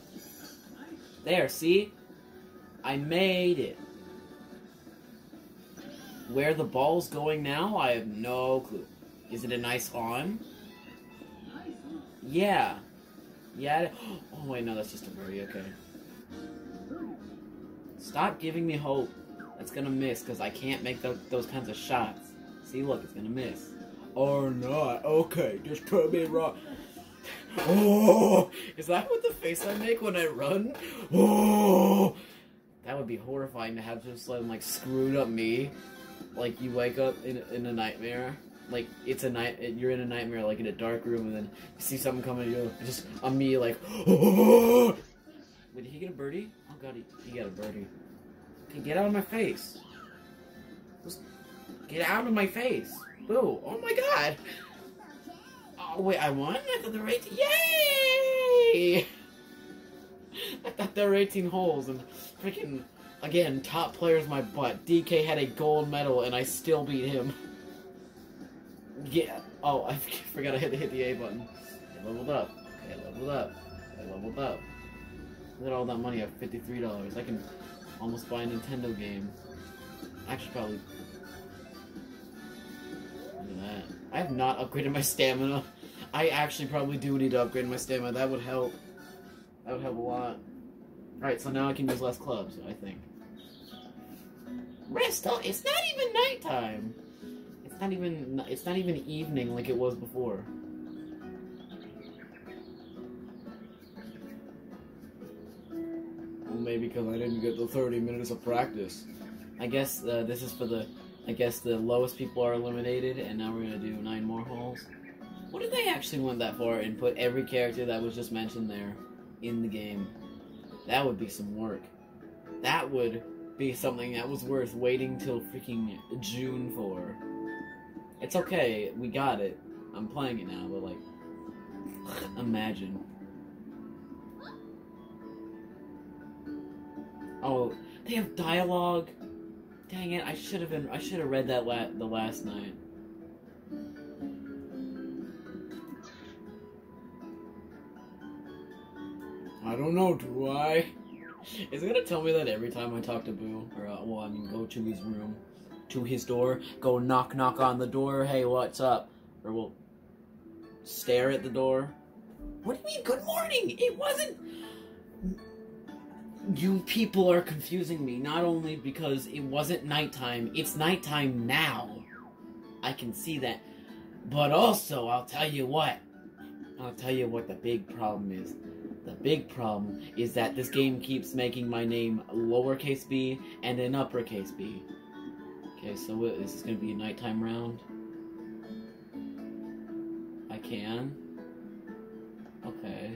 there, see? I made it. Where the ball's going now, I have no clue. Is it a nice on? Yeah. Yeah. Oh, wait, no, that's just a birdie. Okay. Stop giving me hope. That's gonna miss, because I can't make those, those kinds of shots. See, look, it's gonna miss. Or not. Okay, just put me wrong. Oh! Is that what the face I make when I run? Oh! That would be horrifying to have just like, like screwed up me. like you wake up in in a nightmare. Like it's a night, you're in a nightmare, like in a dark room, and then you see something coming at you. Just on me, like. Wait, did he get a birdie? Oh god, he, he got a birdie. Okay, get out of my face. Just get out of my face. Boo! Oh my god. Oh wait, I won. I thought there were 18. Yay! I thought there were 18 holes and freaking again top player's my butt. DK had a gold medal and I still beat him. Yeah. Oh, I forgot I had to hit the A button. I leveled up. I leveled up. I leveled up. Look at all that money. I have fifty-three dollars. I can almost buy a Nintendo game. Actually, probably. Look at that. I have not upgraded my stamina. I actually probably do need to upgrade my stamina. That would help. That would help a lot. Alright, so now I can use less clubs, I think. Bristol, oh, it's not even nighttime. It's not even it's not even evening like it was before. Well, maybe because I didn't get the 30 minutes of practice. I guess uh, this is for the I guess the lowest people are eliminated, and now we're gonna do nine more holes. What if they actually went that far and put every character that was just mentioned there in the game? That would be some work. That would be something that was worth waiting till freaking June for. It's okay, we got it. I'm playing it now, but like, imagine. Oh, they have dialogue. Dang it! I should have been. I should have read that la- the last night. I don't know. Do I? Is it gonna tell me that every time I talk to Boo? Or, uh, well, I mean, go to his room, to his door, go knock, knock on the door. Hey, what's up? Or we'll stare at the door. What do you mean? Good morning. It wasn't. You people are confusing me. Not only because it wasn't nighttime, it's nighttime now. I can see that. But also, I'll tell you what. I'll tell you what the big problem is. The big problem is that this game keeps making my name lowercase b and an uppercase b. Okay, so what, is this gonna be a nighttime round? I can. Okay.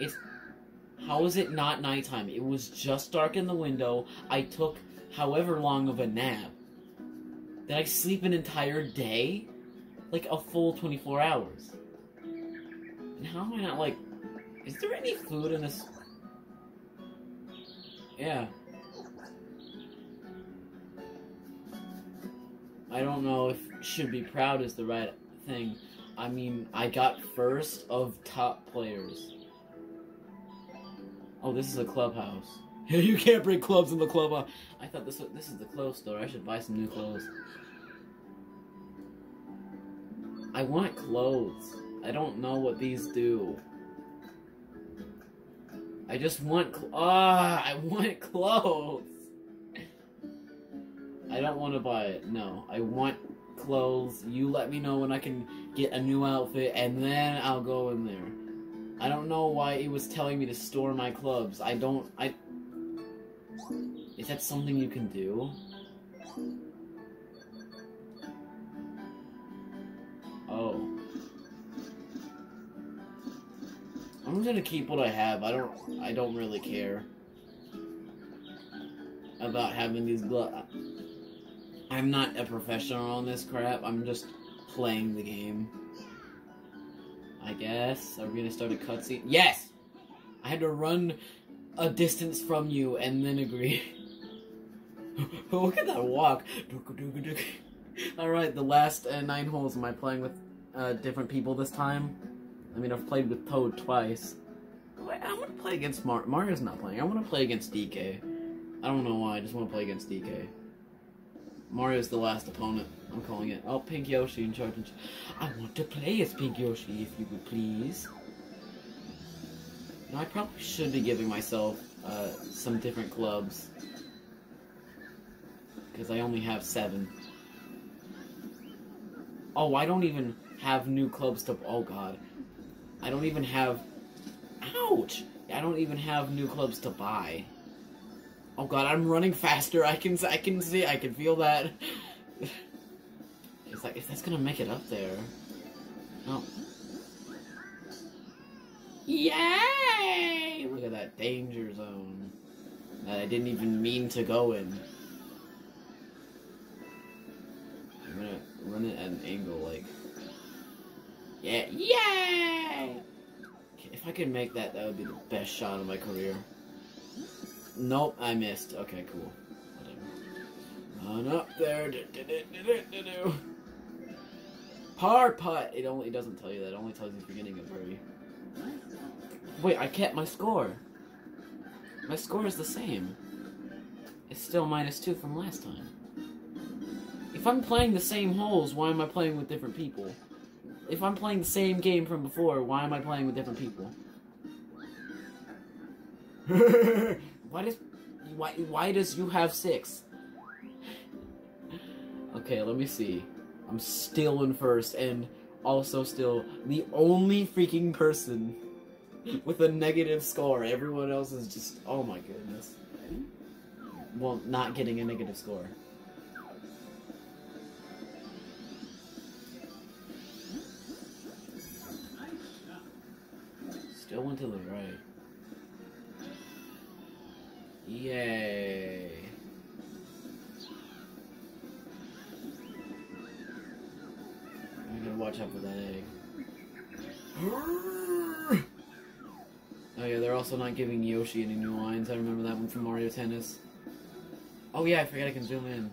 It's. How is it not nighttime? It was just dark in the window. I took however long of a nap. Did I sleep an entire day? Like a full 24 hours. And how am I not like is there any food in this? Yeah. I don't know if should be proud is the right thing. I mean, I got first of top players. Oh, this is a clubhouse. you can't bring clubs in the clubhouse. I thought this was, this is the clothes store. I should buy some new clothes. I want clothes. I don't know what these do. I just want ah, I want clothes. I don't want to buy it. No, I want clothes. You let me know when I can get a new outfit, and then I'll go in there. I don't know why it was telling me to store my clubs. I don't. I. Is that something you can do? Oh. I'm gonna keep what I have. I don't. I don't really care about having these gloves. I'm not a professional on this crap. I'm just playing the game. I guess. Are we gonna start a cutscene? Yes. I had to run a distance from you and then agree. Look at that walk. All right, the last uh, nine holes. Am I playing with uh, different people this time? I mean, I've played with Toad twice. I want to play against Mar- Mario's not playing. I want to play against DK. I don't know why. I just want to play against DK. Mario's the last opponent. I'm calling it. Oh, Pink Yoshi in charge. I want to play as Pink Yoshi, if you would please. Now, I probably should be giving myself uh, some different clubs. Because I only have seven. Oh, I don't even have new clubs to... Oh, God. I don't even have... Ouch! I don't even have new clubs to buy. Oh god, I'm running faster. I can I can see I can feel that. It's like, if that's gonna make it up there. Oh. Yay! Look at that danger zone. That I didn't even mean to go in. I'm gonna run it at an angle, like. Yeah, yay! If I could make that, that would be the best shot of my career. Nope, I missed. Okay, cool. On up there. Do-do-do-do-do-do. Par putt. It only it doesn't tell you that. It only tells you the beginning of birdie. Wait, I kept my score. My score is the same. It's still minus two from last time. If I'm playing the same holes, why am I playing with different people? If I'm playing the same game from before, why am I playing with different people? why does why why does you have six? Okay, let me see. I'm still in first and also still the only freaking person with a negative score. Everyone else is just oh my goodness. Well, not getting a negative score. Still went to the right. Yay. I gotta watch out for that egg. Oh yeah, they're also not giving Yoshi any new lines. I remember that one from Mario Tennis. Oh yeah, I forgot I can zoom in.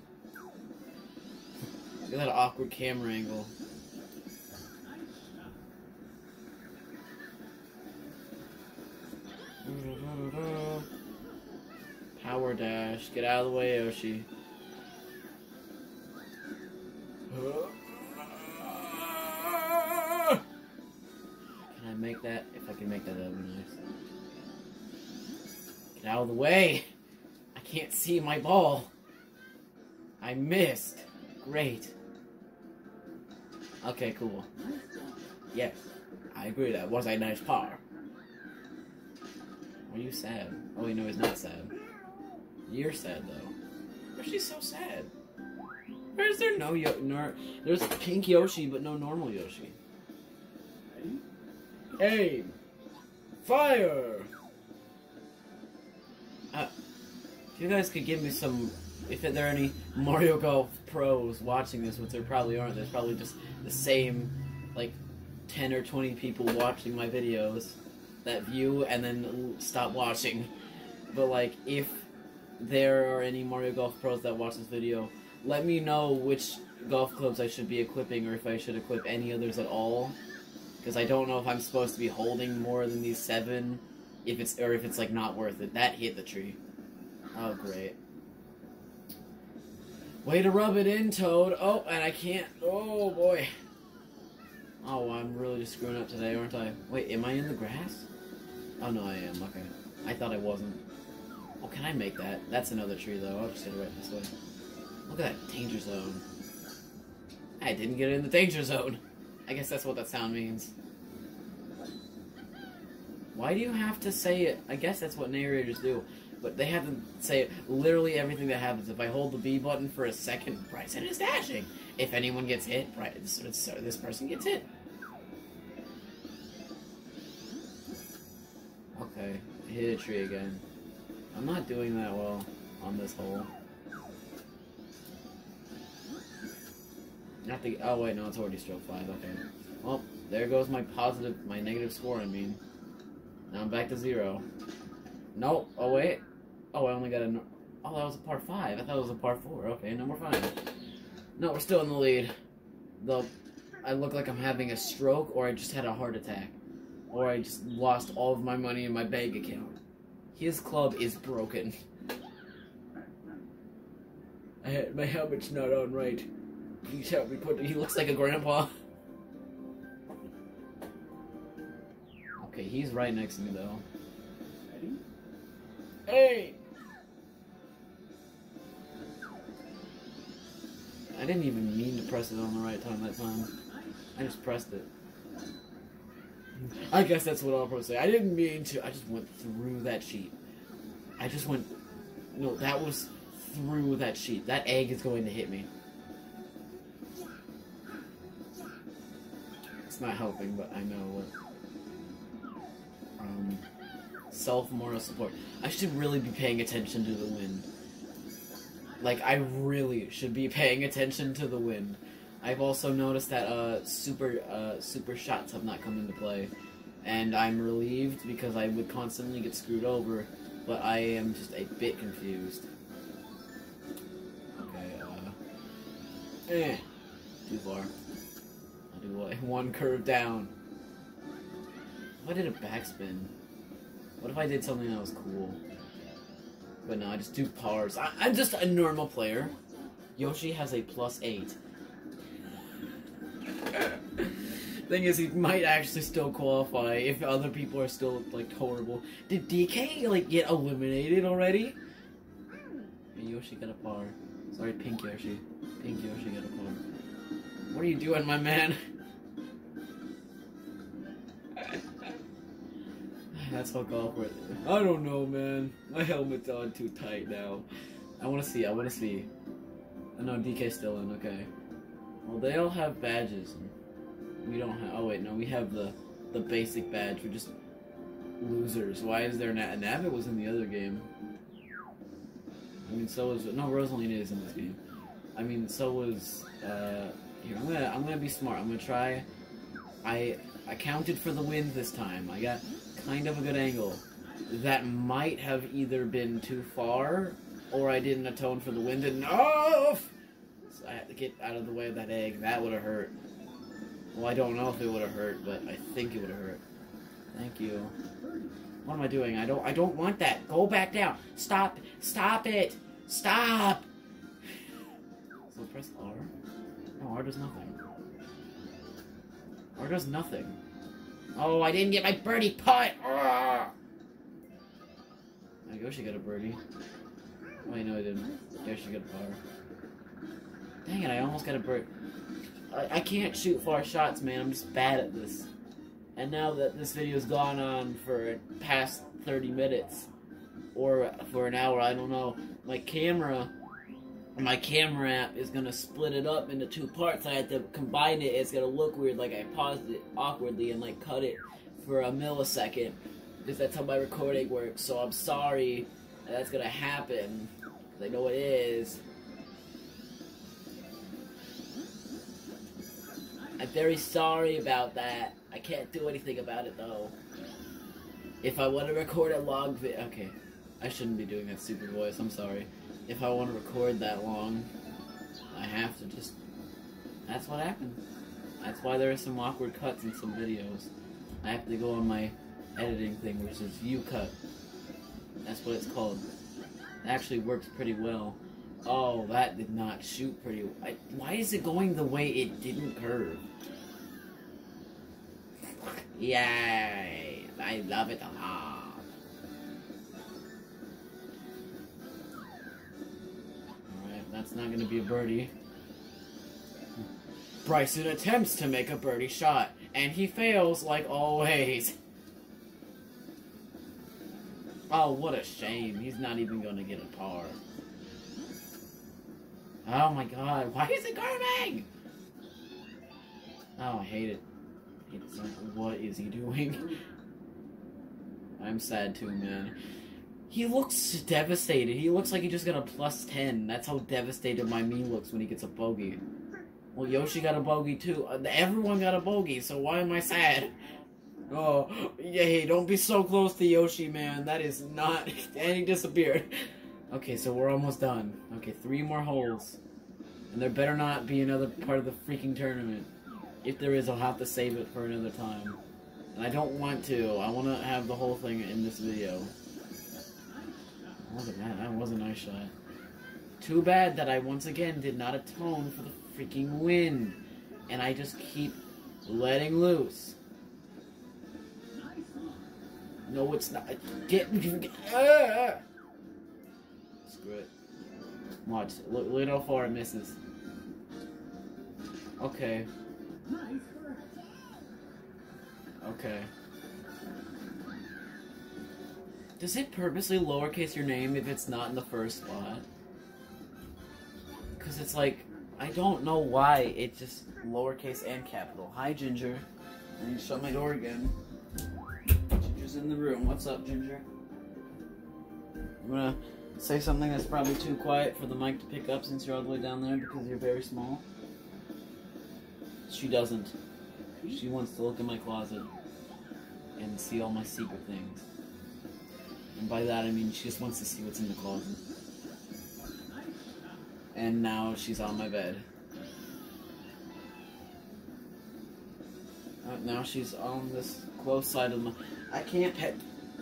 Look at that awkward camera angle. Power dash. Get out of the way, Yoshi. Can I make that? If I can make that, that would be nice. Get out of the way! I can't see my ball. I missed. Great. Okay, cool. Yes, I agree. That was a nice par. Are you sad? Oh, you know he's not sad. You're sad though. Why's she so sad? Why is there no Yo? Nor- There's pink Yoshi, but no normal Yoshi. Aim! Fire! Uh, if you guys could give me some, if there are any Mario Golf pros watching this, which there probably aren't, there's probably just the same, like, 10 or 20 people watching my videos that view and then stop watching. But, like, if there are any Mario Golf pros that watch this video, let me know which golf clubs I should be equipping or if I should equip any others at all. Because I don't know if I'm supposed to be holding more than these seven, if it's or if it's like not worth it. That hit the tree. Oh great. Way to rub it in, Toad. Oh, and I can't. Oh boy. Oh, I'm really just screwing up today, aren't I? Wait, am I in the grass? Oh no, I am. Okay. I thought I wasn't. Oh, can I make that? That's another tree though. I'll just hit it right this way. Look at that danger zone. I didn't get in the danger zone. I guess that's what that sound means. Why do you have to say it? I guess that's what narrators do. But they have to say literally everything that happens. If I hold the B button for a second, Bryson is dashing. If anyone gets hit, Bryson, so this person gets hit. Okay, hit a tree again. I'm not doing that well on this hole. Not the. Oh wait, no, it's already stroke five. Okay. Well, there goes my positive, my negative score. I mean, now I'm back to zero. Nope. Oh wait. Oh, I only got a. Oh, that was a par five. I thought it was a par four. Okay, no, we're fine. No, we're still in the lead. Though, I look like I'm having a stroke, or I just had a heart attack, or I just lost all of my money in my bank account. His club is broken. I had, my helmet's not on right. Please help me put. It. He looks like a grandpa. Okay, he's right next to me though. Ready? Hey! I didn't even mean to press it on the right time that time. I just pressed it. I guess that's what I'll probably say. I didn't mean to. I just went through that sheet. I just went. No, that was through that sheet. That egg is going to hit me. It's not helping, but I know what. Um, self moral support. I should really be paying attention to the wind. Like, I really should be paying attention to the wind. I've also noticed that uh, super uh, super shots have not come into play, and I'm relieved because I would constantly get screwed over. But I am just a bit confused. Okay, uh, eh, too far. I'll do? One curve down. What did a backspin? What if I did something that was cool? But no, I just do pars. I, I'm just a normal player. Yoshi has a plus eight. Thing is, he might actually still qualify if other people are still like horrible. Did DK like get eliminated already? Hmm. And Yoshi got a par. Sorry, Pink Yoshi. Pink Yoshi got a par. What are you doing, my man? That's how golf works. I don't know, man. My helmet's on too tight now. I want to see. I want to see. Oh, no, DK's still in. Okay. Well, they all have badges. We don't have. Oh wait, no, we have the the basic badge. We're just losers. Why is there Na- Nabbit was in the other game? I mean, so was no Rosalina is in this game. I mean, so was. Uh, here, I'm gonna I'm gonna be smart. I'm gonna try. I I counted for the wind this time. I got kind of a good angle. That might have either been too far, or I didn't atone for the wind enough. So I had to get out of the way of that egg. That would have hurt. Well, I don't know if it would have hurt, but I think it would have hurt. Thank you. What am I doing? I don't. I don't want that. Go back down. Stop. Stop it. Stop. So press R. No, R does nothing. R does nothing. Oh, I didn't get my birdie putt. Ugh. I She got a birdie. Wait, no, I didn't. guess she got a par. Dang it, I almost got a bird. I, I can't shoot far shots, man. I'm just bad at this. And now that this video's gone on for past 30 minutes, or for an hour, I don't know, my camera, my camera app is gonna split it up into two parts. I had to combine it. It's gonna look weird, like I paused it awkwardly and like cut it for a millisecond, because that's how my recording works. So I'm sorry that that's gonna happen. I know it is. I'm very sorry about that. I can't do anything about it though. If I want to record a long video, okay, I shouldn't be doing that stupid voice. I'm sorry. If I want to record that long, I have to just. That's what happens. That's why there are some awkward cuts in some videos. I have to go on my editing thing, which is YouCut. That's what it's called. It actually works pretty well. Oh, that did not shoot pretty. I, why is it going the way it didn't curve? Yay! I love it a lot. Alright, that's not gonna be a birdie. Bryson attempts to make a birdie shot, and he fails like always. Oh, what a shame. He's not even gonna get a par. Oh my god, why is it curving? Oh, I hate it. I hate it What is he doing? I'm sad too, man. He looks devastated. He looks like he just got a plus 10. That's how devastated my me looks when he gets a bogey. Well, Yoshi got a bogey too. Uh, Everyone got a bogey, so why am I sad? Oh, hey, don't be so close to Yoshi, man. That is not... and he disappeared. Okay, so we're almost done. Okay, three more holes. And there better not be another part of the freaking tournament. If there is, I'll have to save it for another time. And I don't want to. I want to have the whole thing in this video. Wasn't that? That was a nice shot. Too bad that I once again did not atone for the freaking wind. And I just keep letting loose. No, it's not. Get. Ah! Screw it. Watch. Look, look how far it misses. Okay. Okay. Does it purposely lowercase your name if it's not in the first spot? Because it's like, I don't know why it just lowercase and capital. Hi, Ginger. I need to shut my door again. Ginger's in the room. What's up, Ginger? I'm gonna say something that's probably too quiet for the mic to pick up since you're all the way down there because you're very small. She doesn't. She wants to look in my closet and see all my secret things. And by that I mean she just wants to see what's in the closet. And now she's on my bed. Uh, now she's on this close side of my. I can't.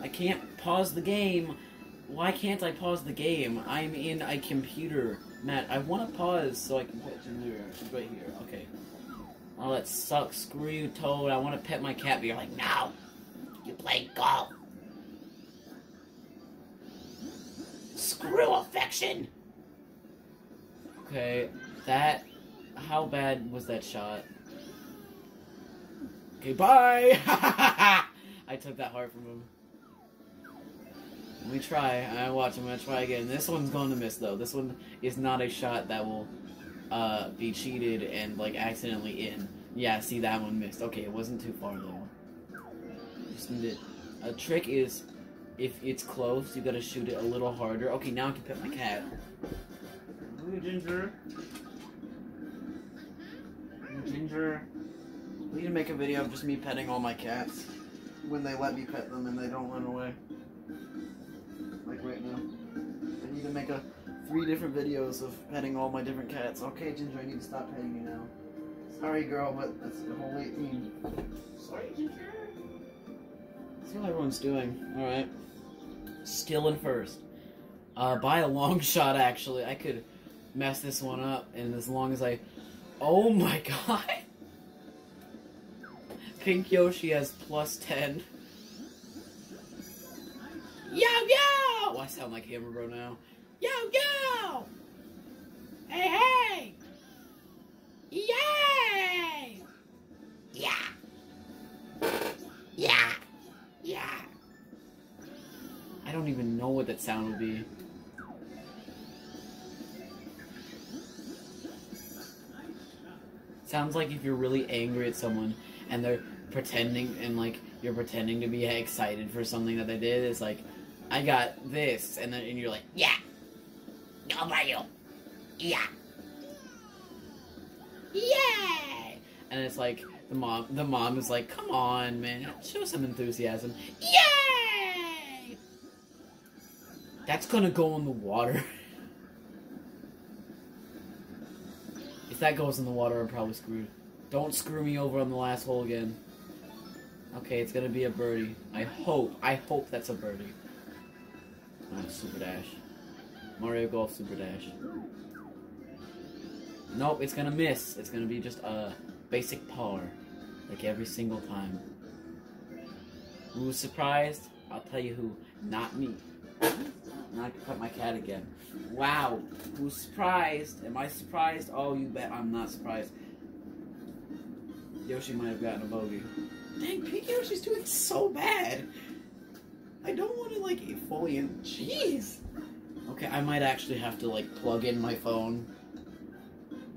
I can't pause the game. Why can't I pause the game? I'm in a computer. Matt, I want to pause so I can pet Ginger. She's right here. Okay. Oh, that sucks. Screw you, Toad. I want to pet my cat, but you're like, no. You play golf. Screw affection. Okay, that. How bad was that shot? Okay, bye! I took that heart from him. Let me try. I watch. I'm gonna try again. This one's going to miss though. This one is not a shot that will uh, be cheated and like accidentally in. Yeah, see that one missed. Okay, it wasn't too far though. Just need it. A trick is if it's close, you gotta shoot it a little harder. Okay, now I can pet my cat. Ooh, Ginger. Ooh, Ginger. We need to make a video of just me petting all my cats when they let me pet them and they don't run away. Like right now. I need to make a three different videos of petting all my different cats. Okay, Ginger, I need to stop petting you now. Sorry, girl, but that's the whole way. Mm. Sorry, Ginger. See how everyone's doing. Alright. Skill in first. Uh, by a long shot, actually. I could mess this one up, and as long as I... Oh my god! Pink Yoshi has plus 10. Yo, yo! Oh, I sound like Hammer Bro now. Yo, yo! Hey, hey! Yay! Yeah! Yeah! Yeah! I don't even know what that sound would be. Sounds like if you're really angry at someone and they're pretending and like you're pretending to be excited for something that they did. It's like, I got this, and then and you're like, yeah, how about you? Yeah, yay! And it's like the mom, the mom is like, come on, man, show some enthusiasm. Yay! That's gonna go in the water. if that goes in the water, I'm probably screwed. Don't screw me over on the last hole again. Okay, it's gonna be a birdie. I hope, I hope that's a birdie. Oh, Super Dash. Mario Golf Super Dash. Nope, it's gonna miss. It's gonna be just a basic par. Like every single time. Who's surprised? I'll tell you who. Not me. Now I can pet my cat again. Wow. Who's surprised? Am I surprised? Oh, you bet I'm not surprised. Yoshi might have gotten a bogey. Dang, Pink Yoshi's doing so bad. I don't want to like in. Jeez. Okay, I might actually have to like plug in my phone.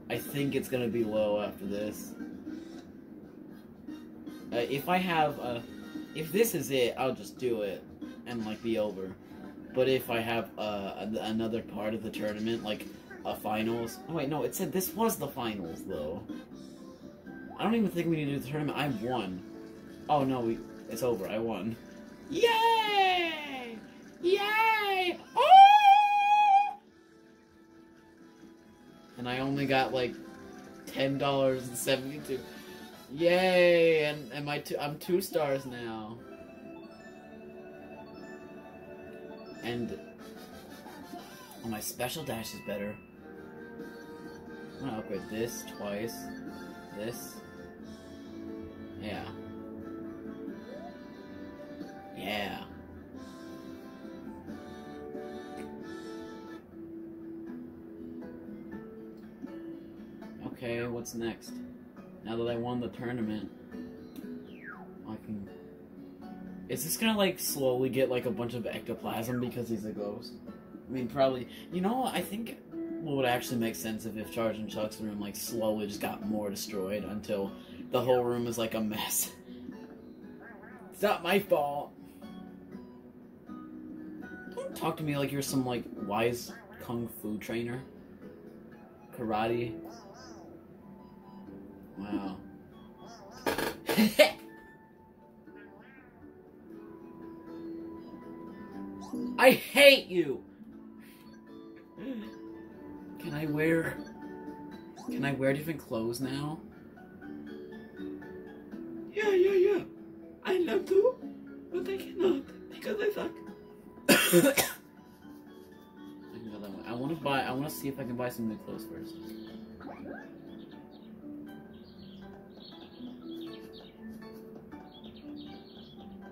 I think it's gonna be low after this. Uh, if I have a, if this is it, I'll just do it and like be over. But if I have uh, another part of the tournament, like a finals. Oh wait, no, it said this was the finals though. I don't even think we need to do the tournament. I won. Oh no, we it's over. I won. Yay! Yay! Oh! And I only got like ten dollars and seventy two. Yay! And and my two, I'm two stars now. And oh, my special dash is better. I'm gonna upgrade this twice. This. Yeah. Yeah. Okay, what's next? Now that I won the tournament, I can... Is this gonna, like, slowly get, like, a bunch of ectoplasm because he's a ghost? I mean, probably... You know, I think what would actually make sense if, if Chargin' Chuck's room, like, slowly just got more destroyed until the whole room is, like, a mess. It's not my fault. Talk to me like you're some like wise kung fu trainer. Karate. Wow. I hate you. Can I wear Can I wear different clothes now? Yeah, yeah, yeah. I love to, but I cannot because I suck. I want to buy. I want to see if I can buy some new clothes first.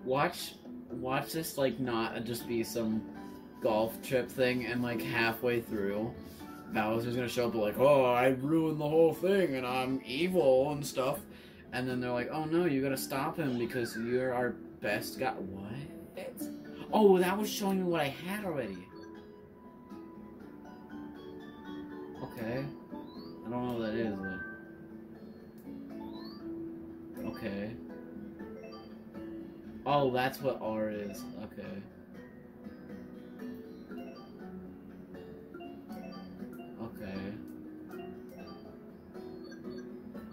Watch, watch this like not just be some golf trip thing, and like halfway through, Bowser's gonna show up like, "Oh, I ruined the whole thing, and I'm evil and stuff," and then they're like, "Oh no, you gotta stop him because you're our best guy." What? Oh, that was showing me what I had already. Okay. I don't know what that is, but... Okay. Oh, that's what R is. Okay. Okay.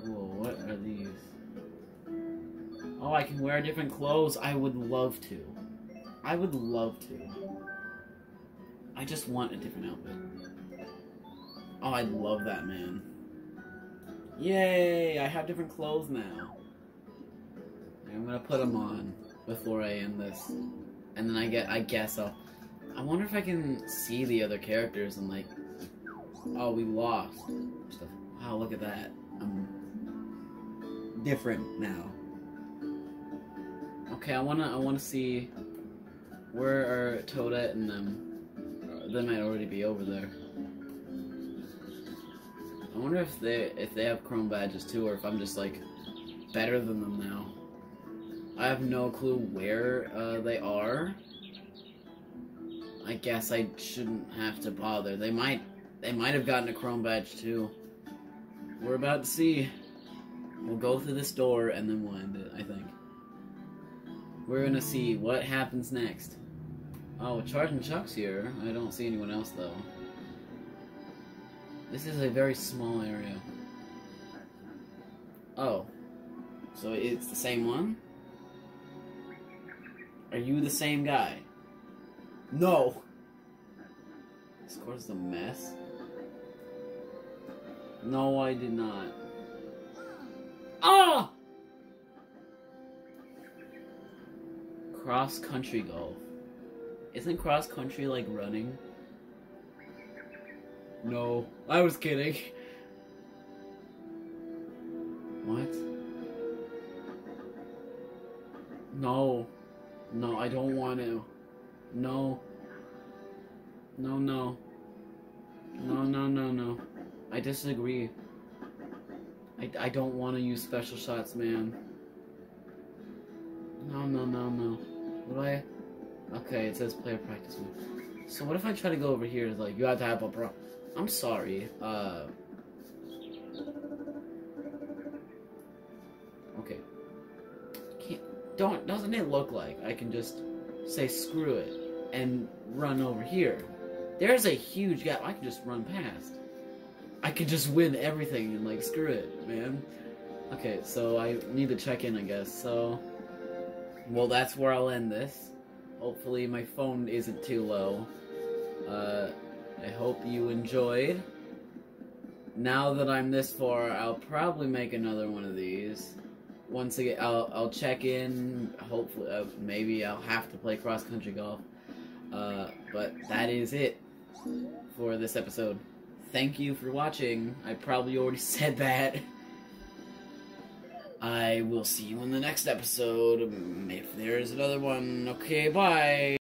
Whoa, what are these? Oh, I can wear different clothes. I would love to. I would love to. I just want a different outfit. Oh, I love that, man. Yay! I have different clothes now. I'm gonna put them on before I end this, and then I get. I guess I'll. I wonder if I can see the other characters and like. Oh, we lost. Stuff. Wow, look at that. I'm different now. Okay, I wanna. I wanna see. Where are Toadette and them? They might already be over there. I wonder if they if they have chrome badges too, or if I'm just like better than them now. I have no clue where uh, they are. I guess I shouldn't have to bother. They might they might have gotten a chrome badge too. We're about to see. We'll go through this door and then we'll end it. I think. We're gonna see what happens next. Oh, Chargin' Chuck's here. I don't see anyone else though. This is a very small area. Oh. So it's the same one? Are you the same guy? No! This course is a mess. No, I did not. Ah! Cross country golf. Isn't cross country like running? No, I was kidding. What? No. No, I don't want to. No. No, no. No, no, no, no. I disagree. I, I don't want to use special shots, man. No, no, no, no. What do I... Okay, it says player practice mode. So what if I try to go over here? It's like, you have to have a bro. I'm sorry. Uh... Okay. Can't... Don't... Doesn't it look like I can just say screw it and run over here? There's a huge gap. I can just run past. I could just win everything and like screw it, man. Okay, so I need to check in, I guess. So, well, that's where I'll end this. Hopefully, my phone isn't too low. Uh, I hope you enjoyed. Now that I'm this far, I'll probably make another one of these. Once again, I'll I'll check in. Hopefully, uh, maybe I'll have to play cross country golf. Uh, but that is it for this episode. Thank you for watching. I probably already said that. I will see you in the next episode, if there's another one. Okay, bye.